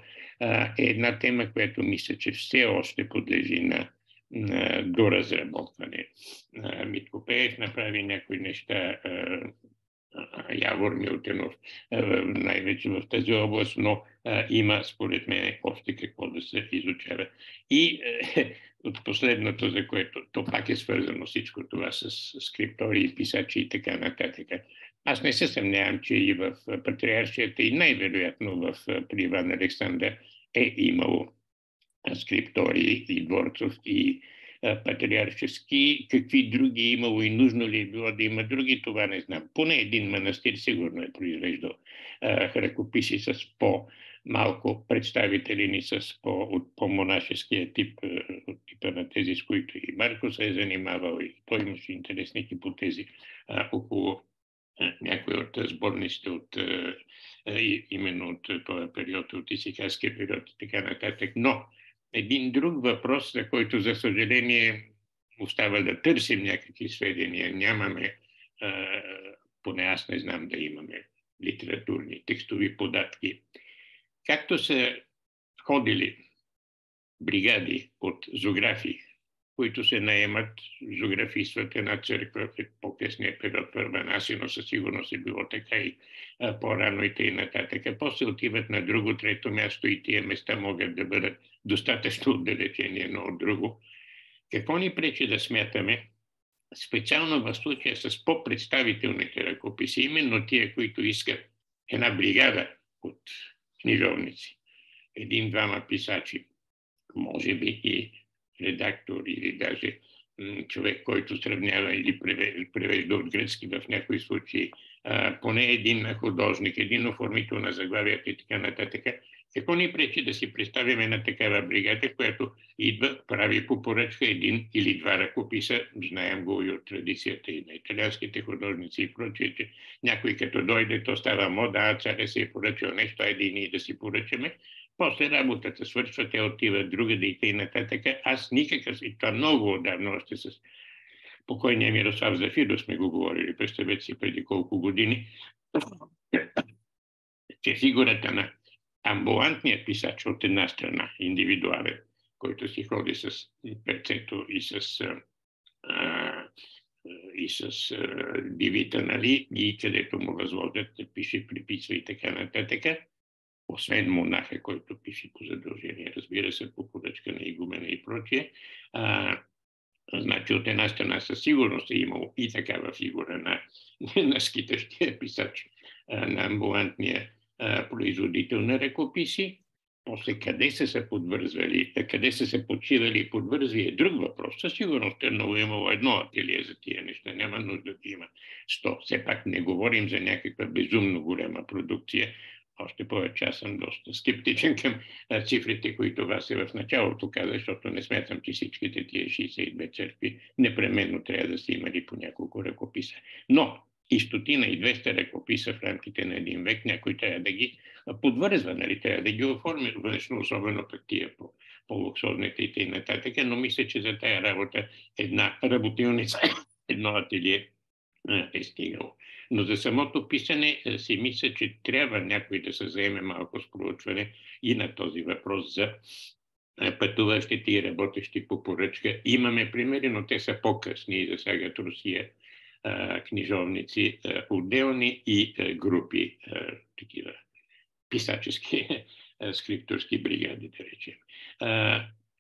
е една тема, която мисля, че все още подлежи на, на доразработване. Митко Пеев направи някои неща Явор Милтенов, най-вече в тази област, но има според мен още какво да се изучава. И е, [laughs] от последното, за което то пак е свързано всичко това с скриптори, писачи и така нататък. Аз не се съмнявам, че и в патриаршията и най-вероятно в при Иван Александър е имало скриптори и дворцов и патриаршески, какви други е имало и нужно ли е било да има други, това не знам. Поне един манастир сигурно е произвеждал ръкописи с по- малко представители с по, от по-монашеския тип, от типа на тези, с които и Марко се е занимавал, и той имаше интересни хипотези а, около а, някои от сборниците от а, именно от този период, от исихарския период и така нататък. Но един друг въпрос, за който, за съжаление, остава да търсим някакви сведения. Нямаме, а, поне аз не знам да имаме литературни текстови податки. Както са ходили бригади от зографи, които се наемат, зографистват една църква в по-късния период Първанаси, но със сигурност е било така и по-рано и т.н. нататък. После отиват на друго, трето място и тия места могат да бъдат достатъчно отдалечени едно от друго. Какво ни пречи да смятаме, специално в случая с по-представителните ръкописи, именно тия, които искат една бригада от книжовници, един-двама писачи, може би и редактор или даже човек, който сравнява или превежда от гръцки в някои случаи, поне един художник, един оформител на заглавията и така нататък. Какво ни пречи да си представим една такава бригада, която идва, прави по поръчка един или два ръкописа, знаем го и от традицията и на италианските художници и прочие, че някой като дойде, то става мода, а царя се е поръчал нещо, айде и ние да си поръчаме. После работата свършва, те отиват другаде и т.н. нататък. Аз никакъв, и това много отдавна още с покойния Мирослав Зафиров сме го говорили, представете си преди колко години, че фигурата на амбулантният писач от една страна, индивидуален, който си ходи с перцето и с, а, и с а, дивита, нали, и където му възложат пише, приписва и така нататък, освен монаха, който пише по задължение, разбира се, по поръчка на игумена и прочие, а, Значи от една страна със сигурност е имало и такава фигура на, [laughs] на скитащия писач, на амбулантния производител на ръкописи. После къде са се подвързвали, къде са се подшивали и подвързали е друг въпрос. Със сигурност е много имало едно ателие за тия неща. Няма нужда да има сто. Все пак не говорим за някаква безумно голяма продукция. Още повече аз съм доста скептичен към цифрите, които вас е в началото каза, защото не смятам, че всичките тия 62 църкви непременно трябва да са имали по няколко ръкописа. Но и стотина и 200 ръкописа в рамките на един век, някой трябва да ги подвързва, нали? трябва да ги оформи външно, особено пък тия по, по-луксозните и т.н. Но мисля, че за тая работа една работилница, [coughs] едно ателие е стигало. Но за самото писане си мисля, че трябва някой да се заеме малко с проучване и на този въпрос за пътуващите и работещи по поръчка. Имаме примери, но те са по-късни и засягат Русия книжовници, отделни и групи такива писачески, [laughs] скрипторски бригади, да речем.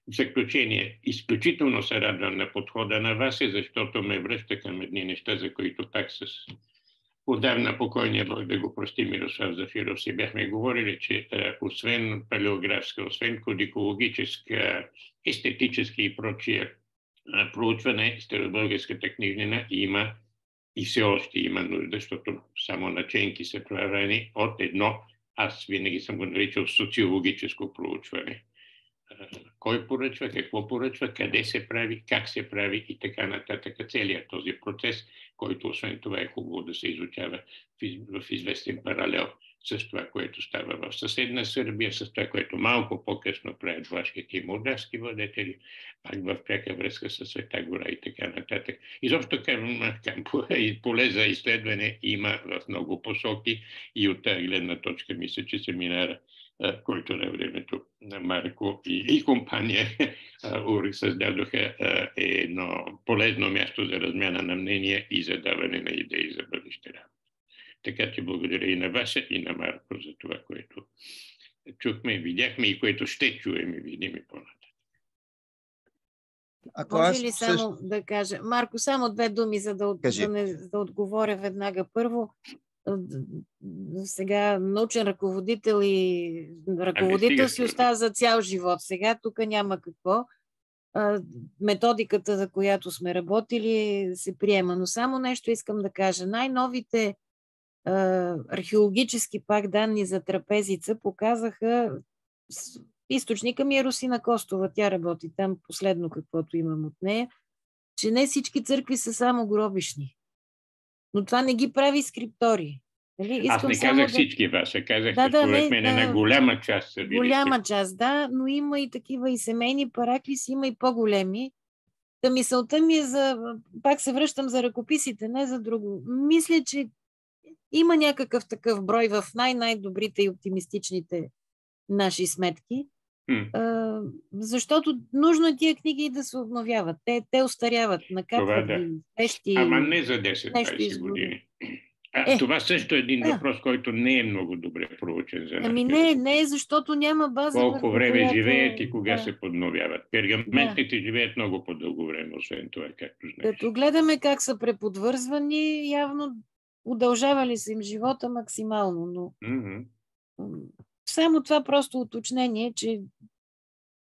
В заключение, изключително се радвам на подхода на вас, защото ме връща към едни неща, за които пак с отдавна покойния Бог да го прости Мирослав Зафиров си бяхме говорили, че освен палеографска, освен кодикологическа, естетическа и прочие проучване, старобългарската книжнина има и все още има нужда, защото само наченки са правени от едно, аз винаги съм го наричал социологическо проучване. Кой поръчва, какво поръчва, къде се прави, как се прави и така нататък. Целият този процес, който освен това е хубаво да се изучава в известен паралел с това, което става в съседна Сърбия, с това, което малко по-късно правят влашките и молдавски владетели, пак в пряка връзка с Света гора и така нататък. Изобщо към, към поле за изследване има в много посоки и от тази гледна точка мисля, че семинара който на времето на Марко и, и компания Ури създадоха, е едно полезно място за размяна на мнения и за даване на идеи за бъдеще работа. Така че благодаря и на вас, и на Марко за това, което чухме, видяхме и което ще чуем и видим и по-нататък. Ако Може ли само също... да кажа? Марко, само две думи, за да, да, не, да отговоря веднага. Първо, сега научен ръководител и ръководител си остава за цял живот. Сега тук няма какво. Методиката, за която сме работили, се приема. Но само нещо искам да кажа. Най-новите археологически пак данни за трапезица показаха източника ми е Русина Костова, тя работи там последно каквото имам от нея, че не всички църкви са само гробишни. Но това не ги прави скриптори. Нали? Искам Аз не казах да... всички ваша, казах, да, да, според мен да, на голяма част са били. Голяма част, да, но има и такива и семейни параклиси, има и по-големи. Та мисълта ми е за... Пак се връщам за ръкописите, не за друго. Мисля, че има някакъв такъв брой в най-най-добрите и оптимистичните наши сметки. Mm. Защото нужно е тия книги да се обновяват. Те, те остаряват, накапват да. Вещи, Ама не за 10-20 години. А, е, това също е един да. въпрос, който не е много добре проучен за нас. Ами не, не, защото няма база. Колко време която... живеят и кога да. се подновяват. Пергаментите да. живеят много по-дълго време, освен това, както знаеш. Като гледаме как са преподвързвани, явно удължавали са им живота максимално, но mm-hmm. Само това просто уточнение, че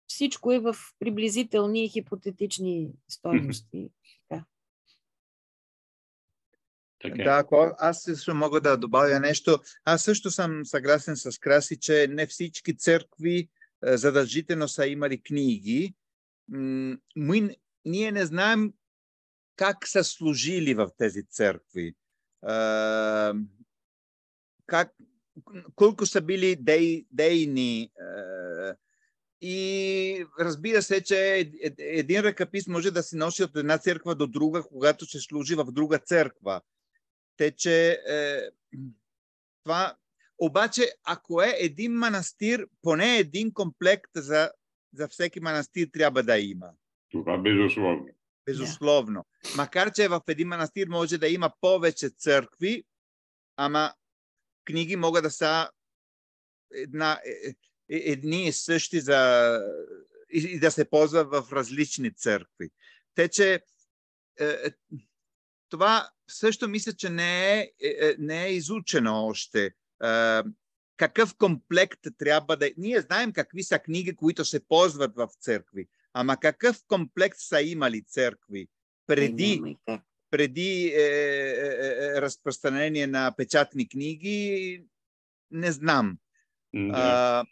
всичко е в приблизителни и хипотетични стойности. Така. Да, ако аз също мога да добавя нещо. Аз също съм съгласен с Краси, че не всички църкви е, задължително са имали книги. Мы, ние не знаем как са служили в тези църкви. Как, колко са били дей, дейни. И разбира се, че един ръкопис може да се носи от една църква до друга, когато се служи в друга църква. Те, че е, това... Обаче, ако е един манастир, поне един комплект за, за всеки манастир трябва да има. Това безусловно. Безусловно. Макар, че в един манастир може да има повече църкви, ама книги могат да са една, е, е, едни и същи за, и, да се ползват в различни църкви. Те, че е, това също мисля, че не е, е, е, не е изучено още. Какъв комплект трябва да... Ние знаем какви са книги, които се ползват в църкви, ама какъв комплект са имали църкви преди, преди е, е, е, разпространение на печатни книги, не знам. Да.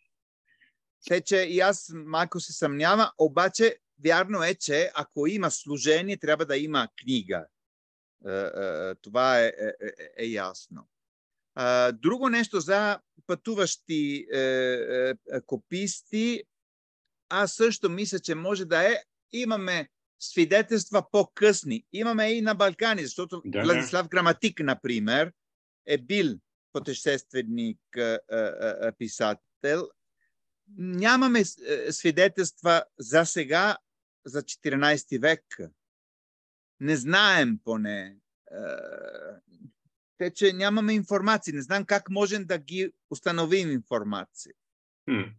те, че и аз малко се съмнявам, обаче вярно е, че ако има служение, трябва да има книга. Е, е, това е, е, е, е ясно. Друго нещо за пътуващи кописти, аз също мисля, че може да е, имаме свидетелства по-късни. Имаме и на Балкани, защото да, Владислав Граматик, например, е бил пътешественик, писател. Нямаме свидетелства за сега, за 14 век не знаем поне. Те, че нямаме информация. Не знам как можем да ги установим информация. Hmm.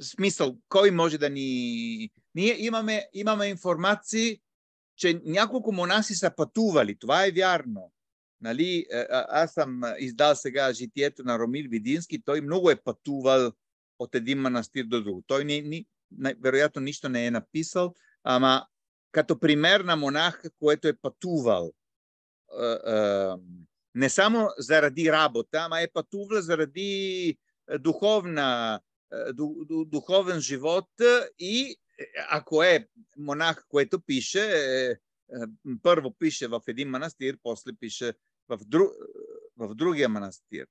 В смисъл, кой може да ни... Ние имаме, имаме информации, че няколко монаси са пътували. Това е вярно. Нали, аз съм издал сега житието на Ромил Видински. Той много е пътувал от един манастир до друг. Той не, ни, вероятно нищо не е написал, ама като пример на монах, който е пътувал не само заради работа, ама е пътувал заради духовна, духовен живот и ако е монах, който пише, е, е, първо пише в един манастир, после пише в, друг, в другия манастир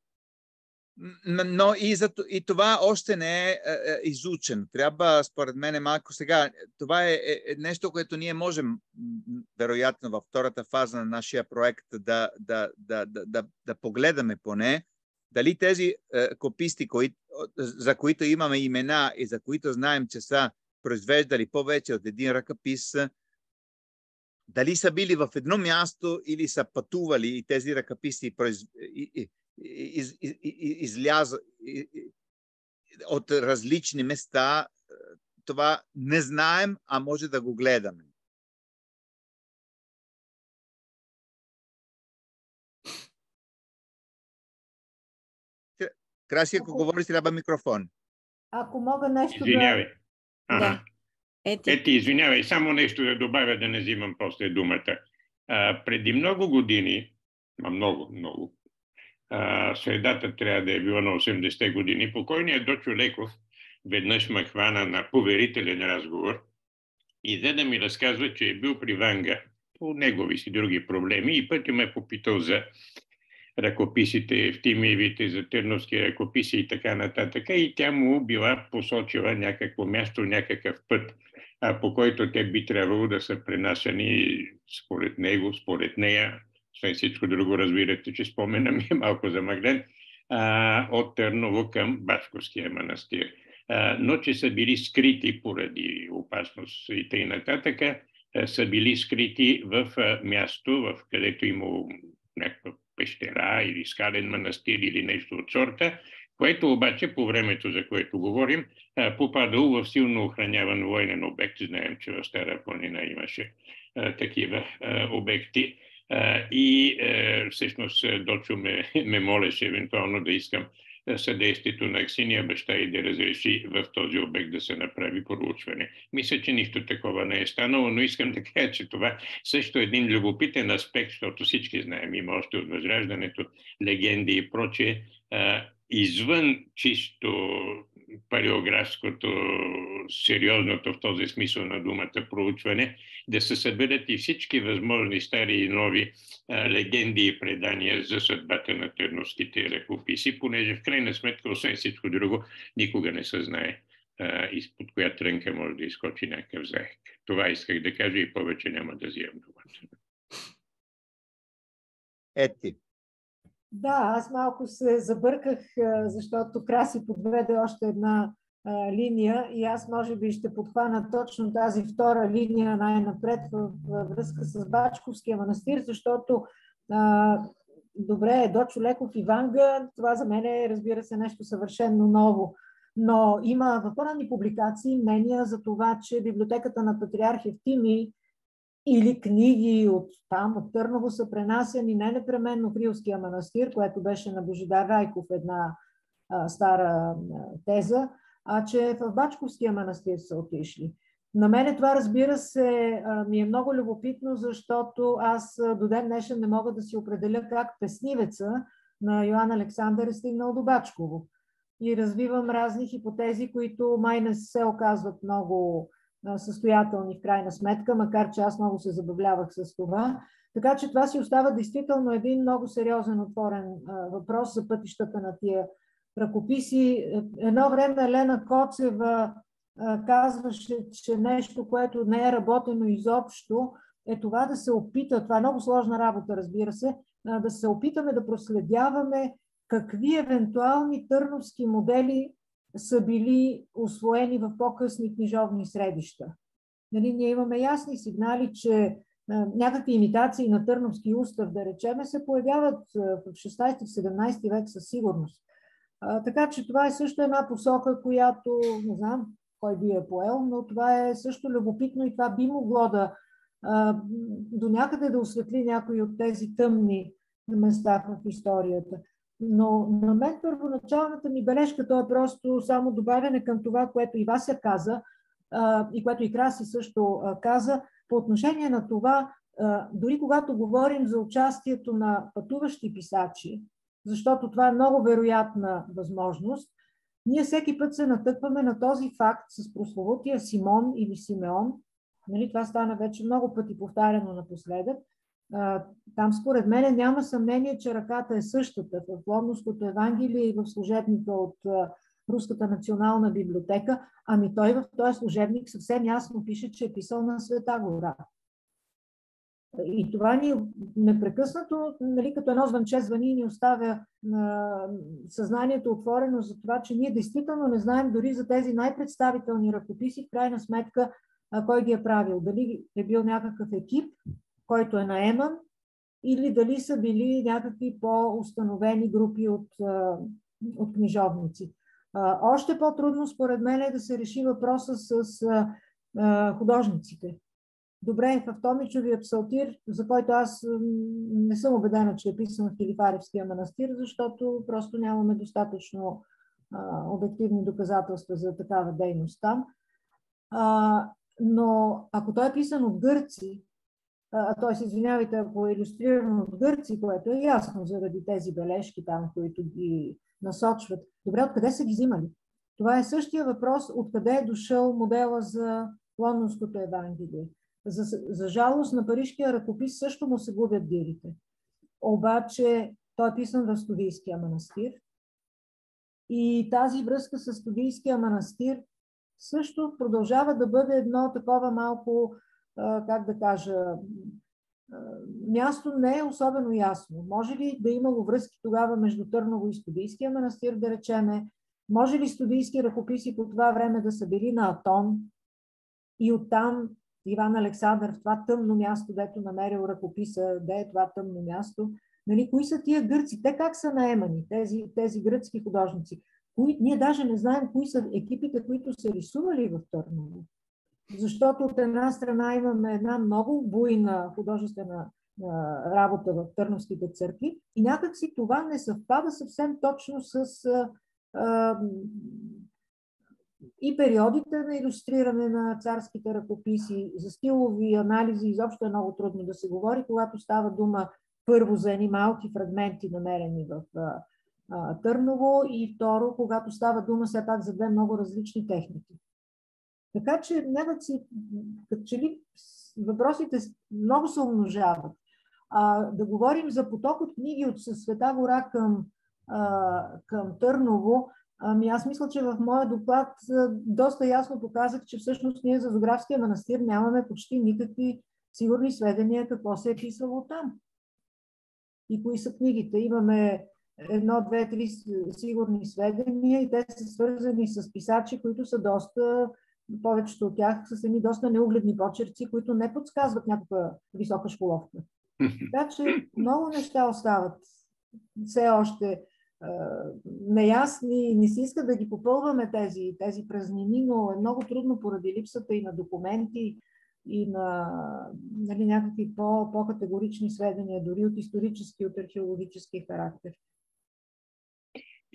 но и, за, и това още не е, е, е изучено. Трябва, според мен, малко сега. Това е, е, е нещо, което ние можем, вероятно, във втората фаза на нашия проект да, да, да, да, да, да погледаме поне дали тези е, кописти, кои, за които имаме имена и за които знаем, че са произвеждали повече от един ръкопис, дали са били в едно място или са пътували и тези ръкописи произ... и, и, из, из, изляза от различни места. Това не знаем, а може да го гледаме. Краси, ако, ако говориш, трябва микрофон. Ако мога нещо Извинявай. да... Да. Ети. Ети, извинявай, само нещо да добавя, да не взимам после думата. А, преди много години, а много, много, а, средата трябва да е била на 80-те години, покойният Дочо Леков веднъж ме хвана на поверителен разговор и за да ми разказва, че е бил при Ванга по негови си други проблеми и пъти ме попитал за ръкописите, в Тимиевите, за Търновски ръкописи и така нататък. И тя му била посочила някакво място, някакъв път, по който те би трябвало да са пренасани според него, според нея, освен всичко друго, разбирате, че спомена ми е малко замъглен, а, от Търново към Башковския манастир. Но че са били скрити поради опасност и т.н. са били скрити в място, в където имало някаква пещера или скален манастир или нещо от сорта, което обаче по времето, за което говорим, попадало в силно охраняван военен обект. Знаем, че в Стара планина имаше такива обекти. И всъщност Дочо ме, ме молеше евентуално да искам съдействието на Аксиния баща и да разреши в този обект да се направи проучване. Мисля, че нищо такова не е станало, но искам да кажа, че това също е един любопитен аспект, защото всички знаем, има още от Възраждането, легенди и прочее, извън чисто палеографското, сериозното в този смисъл на думата проучване, да се съберат и всички възможни стари и нови а, легенди и предания за съдбата на терновските ръкописи, понеже в крайна сметка, освен всичко друго, никога не се знае изпод коя трънка може да изкочи някакъв заек. Това исках да кажа и повече няма да взимам думата. Ети. Да, аз малко се забърках, защото Краси подведе още една а, линия и аз може би ще подхвана точно тази втора линия най-напред във връзка с Бачковския манастир, защото а, добре Дочо Леков и Ванга, това за мен е, разбира се, нещо съвършенно ново. Но има в по публикации мнения за това, че библиотеката на Патриарх Евтимий или книги от там, от Търново са пренасяни не непременно в Рилския манастир, което беше на Божидар Райков една а, стара а, теза, а че в Бачковския манастир са отишли. На мене това, разбира се, ми е много любопитно, защото аз до ден днешен не мога да си определя как песнивеца на Йоан Александър е стигнал до Бачково. И развивам разни хипотези, които май не се оказват много състоятелни в крайна сметка, макар че аз много се забавлявах с това. Така че това си остава действително един много сериозен отворен въпрос за пътищата на тия ръкописи. Едно време Лена Коцева казваше, че нещо, което не е работено изобщо, е това да се опита, това е много сложна работа, разбира се, да се опитаме да проследяваме какви евентуални търновски модели са били освоени в по-късни книжовни средища. Нали, ние имаме ясни сигнали, че а, някакви имитации на Търновски устав, да речеме, се появяват а, в 16-17 век със сигурност. Така че това е също една посока, която не знам кой би е поел, но това е също любопитно и това би могло да до някъде да осветли някои от тези тъмни места в историята. Но на мен първоначалната ми бележка, то е просто само добавяне към това, което и Вася каза и което и Краси също каза, по отношение на това, дори когато говорим за участието на пътуващи писачи, защото това е много вероятна възможност, ние всеки път се натъкваме на този факт с прословутия Симон или Симеон. Нали, това стана вече много пъти повтаряно напоследък – там според мен няма съмнение, че ръката е същата в Лондонското Евангелие и в служебника от Руската национална библиотека, ами той в този служебник съвсем ясно пише, че е писал на Света гора. И това ни непрекъснато, нали, като едно звънче звъни ни оставя на съзнанието отворено за това, че ние действително не знаем дори за тези най-представителни ръкописи, в крайна сметка, кой ги е правил. Дали е бил някакъв екип, който е наеман, или дали са били някакви по-установени групи от, от книжовници. Още по-трудно, според мен, е да се реши въпроса с художниците. Добре, в Томичовия псалтир, за който аз не съм убедена, че е писан в Килифаревския манастир, защото просто нямаме достатъчно а, обективни доказателства за такава дейност там. А, но ако той е писан от гърци, т.е. извинявайте, ако е иллюстрирано от гърци, което е ясно заради тези бележки там, които ги насочват. Добре, откъде са ги взимали? Това е същия въпрос, откъде е дошъл модела за Лондонското Евангелие. За, за жалост на парижкия ръкопис също му се губят дирите. Обаче той е писан в Студийския манастир. И тази връзка с Студийския манастир също продължава да бъде едно такова малко как да кажа, място не е особено ясно. Може ли да имало връзки тогава между Търново и Студийския манастир, да речеме? Може ли студийски ръкописи по това време да са били на Атон и оттам Иван Александър в това тъмно място, дето намерил ръкописа, де е това тъмно място? Нали, кои са тия гърци? Те как са наемани, тези, тези гръцки художници? Кои, ние даже не знаем кои са екипите, които са рисували в Търново. Защото от една страна имаме една много буйна художествена работа в Търновските църкви. И някак си това не съвпада съвсем точно с а, и периодите на иллюстриране на царските ръкописи, за стилови анализи изобщо е много трудно да се говори, когато става дума първо за едни малки фрагменти, намерени в а, а, Търново и второ, когато става дума все пак за две много различни техники. Така че някак си, като че ли въпросите много се умножават. А, да говорим за поток от книги от Света гора към, а, към Търново, ами аз мисля, че в моя доклад доста ясно показах, че всъщност ние за Зографския манастир нямаме почти никакви сигурни сведения какво се е писало там. И кои са книгите. Имаме едно, две, три сигурни сведения и те са свързани с писачи, които са доста, повечето от тях са едни доста неугледни почерци, които не подсказват някаква висока школовка. [laughs] Така че много неща остават все още е, неясни, не си иска да ги попълваме тези, тези празнини, но е много трудно поради липсата и на документи, и на нали, някакви по, по-категорични сведения, дори от исторически, от археологически характер.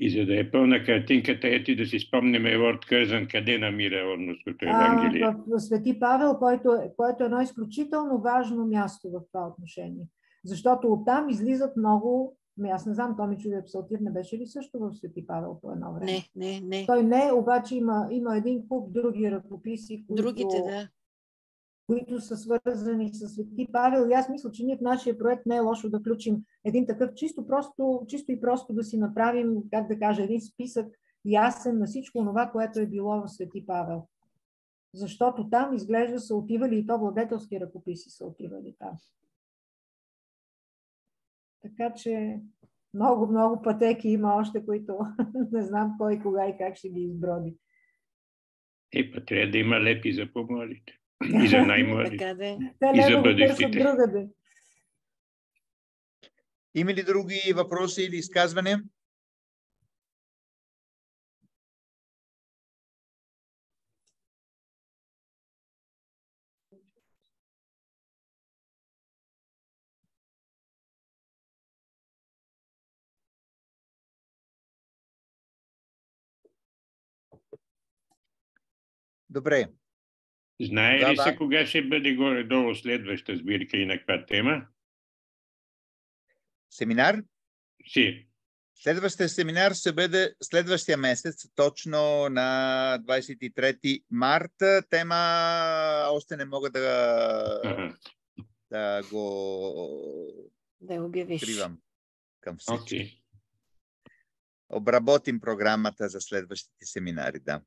И за да е пълна картинката, ети да си спомним Елорд Кързан, къде намира Орнуското Евангелие. А, в Свети Павел, който, е, който е едно изключително важно място в това отношение. Защото оттам излизат много Ами аз не знам, Томи Чудия Псалтир не беше ли също в Свети Павел по едно време? Не, не, не. Той не, обаче има, има един куп други ръкописи, които, Другите, да. Които са свързани с Свети Павел. И аз мисля, че ние в нашия проект не е лошо да включим един такъв чисто, просто, чисто и просто да си направим, как да кажа, един списък ясен на всичко това, което е било в Свети Павел. Защото там изглежда са отивали и то владетелски ръкописи са отивали там. Така че много, много пътеки има още, които [laughs] не знам кой, кога и как ще ги изброди. Е, па трябва да има лепи за по-младите. [laughs] И за най-младите. Те и за бъдещите. Има ли други въпроси или изказвания? Добре. Знае да, ли да. се кога ще бъде горе-долу следваща сбирка и на каква тема? Семинар? Си. Следващия семинар ще бъде следващия месец, точно на 23 марта. Тема още не мога да, ага. да го да обявиш. Откривам към всички. Okay. Обработим програмата за следващите семинари, да.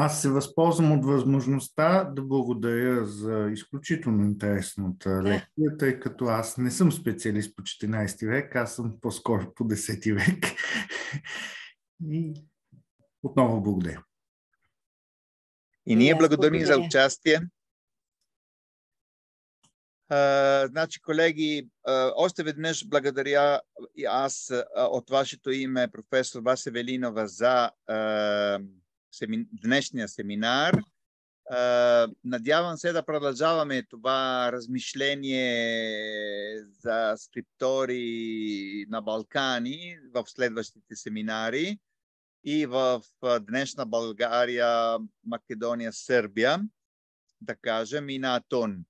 Аз се възползвам от възможността да благодаря за изключително интересната лекция, тъй като аз не съм специалист по 14 век, аз съм по-скоро по 10 век. И отново благодаря. И ние благодарим за участие. Uh, значи, колеги, uh, още веднъж благодаря и аз uh, от вашето име, професор Вася Велинова, за uh, семи... днешния семинар. Надявам се да продължаваме това размишление за скриптори на Балкани в следващите семинари и в днешна България, Македония, Сърбия, да кажем, и на Атон.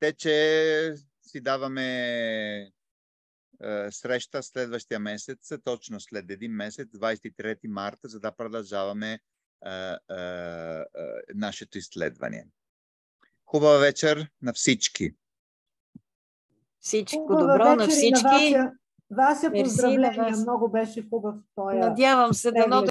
Те, че си даваме среща следващия месец, точно след един месец, 23 марта, за да продължаваме а, а, нашето изследване. Хубава вечер на всички! Всичко добро на всички! Вася, Вася поздравления, много беше хубав този Надявам се да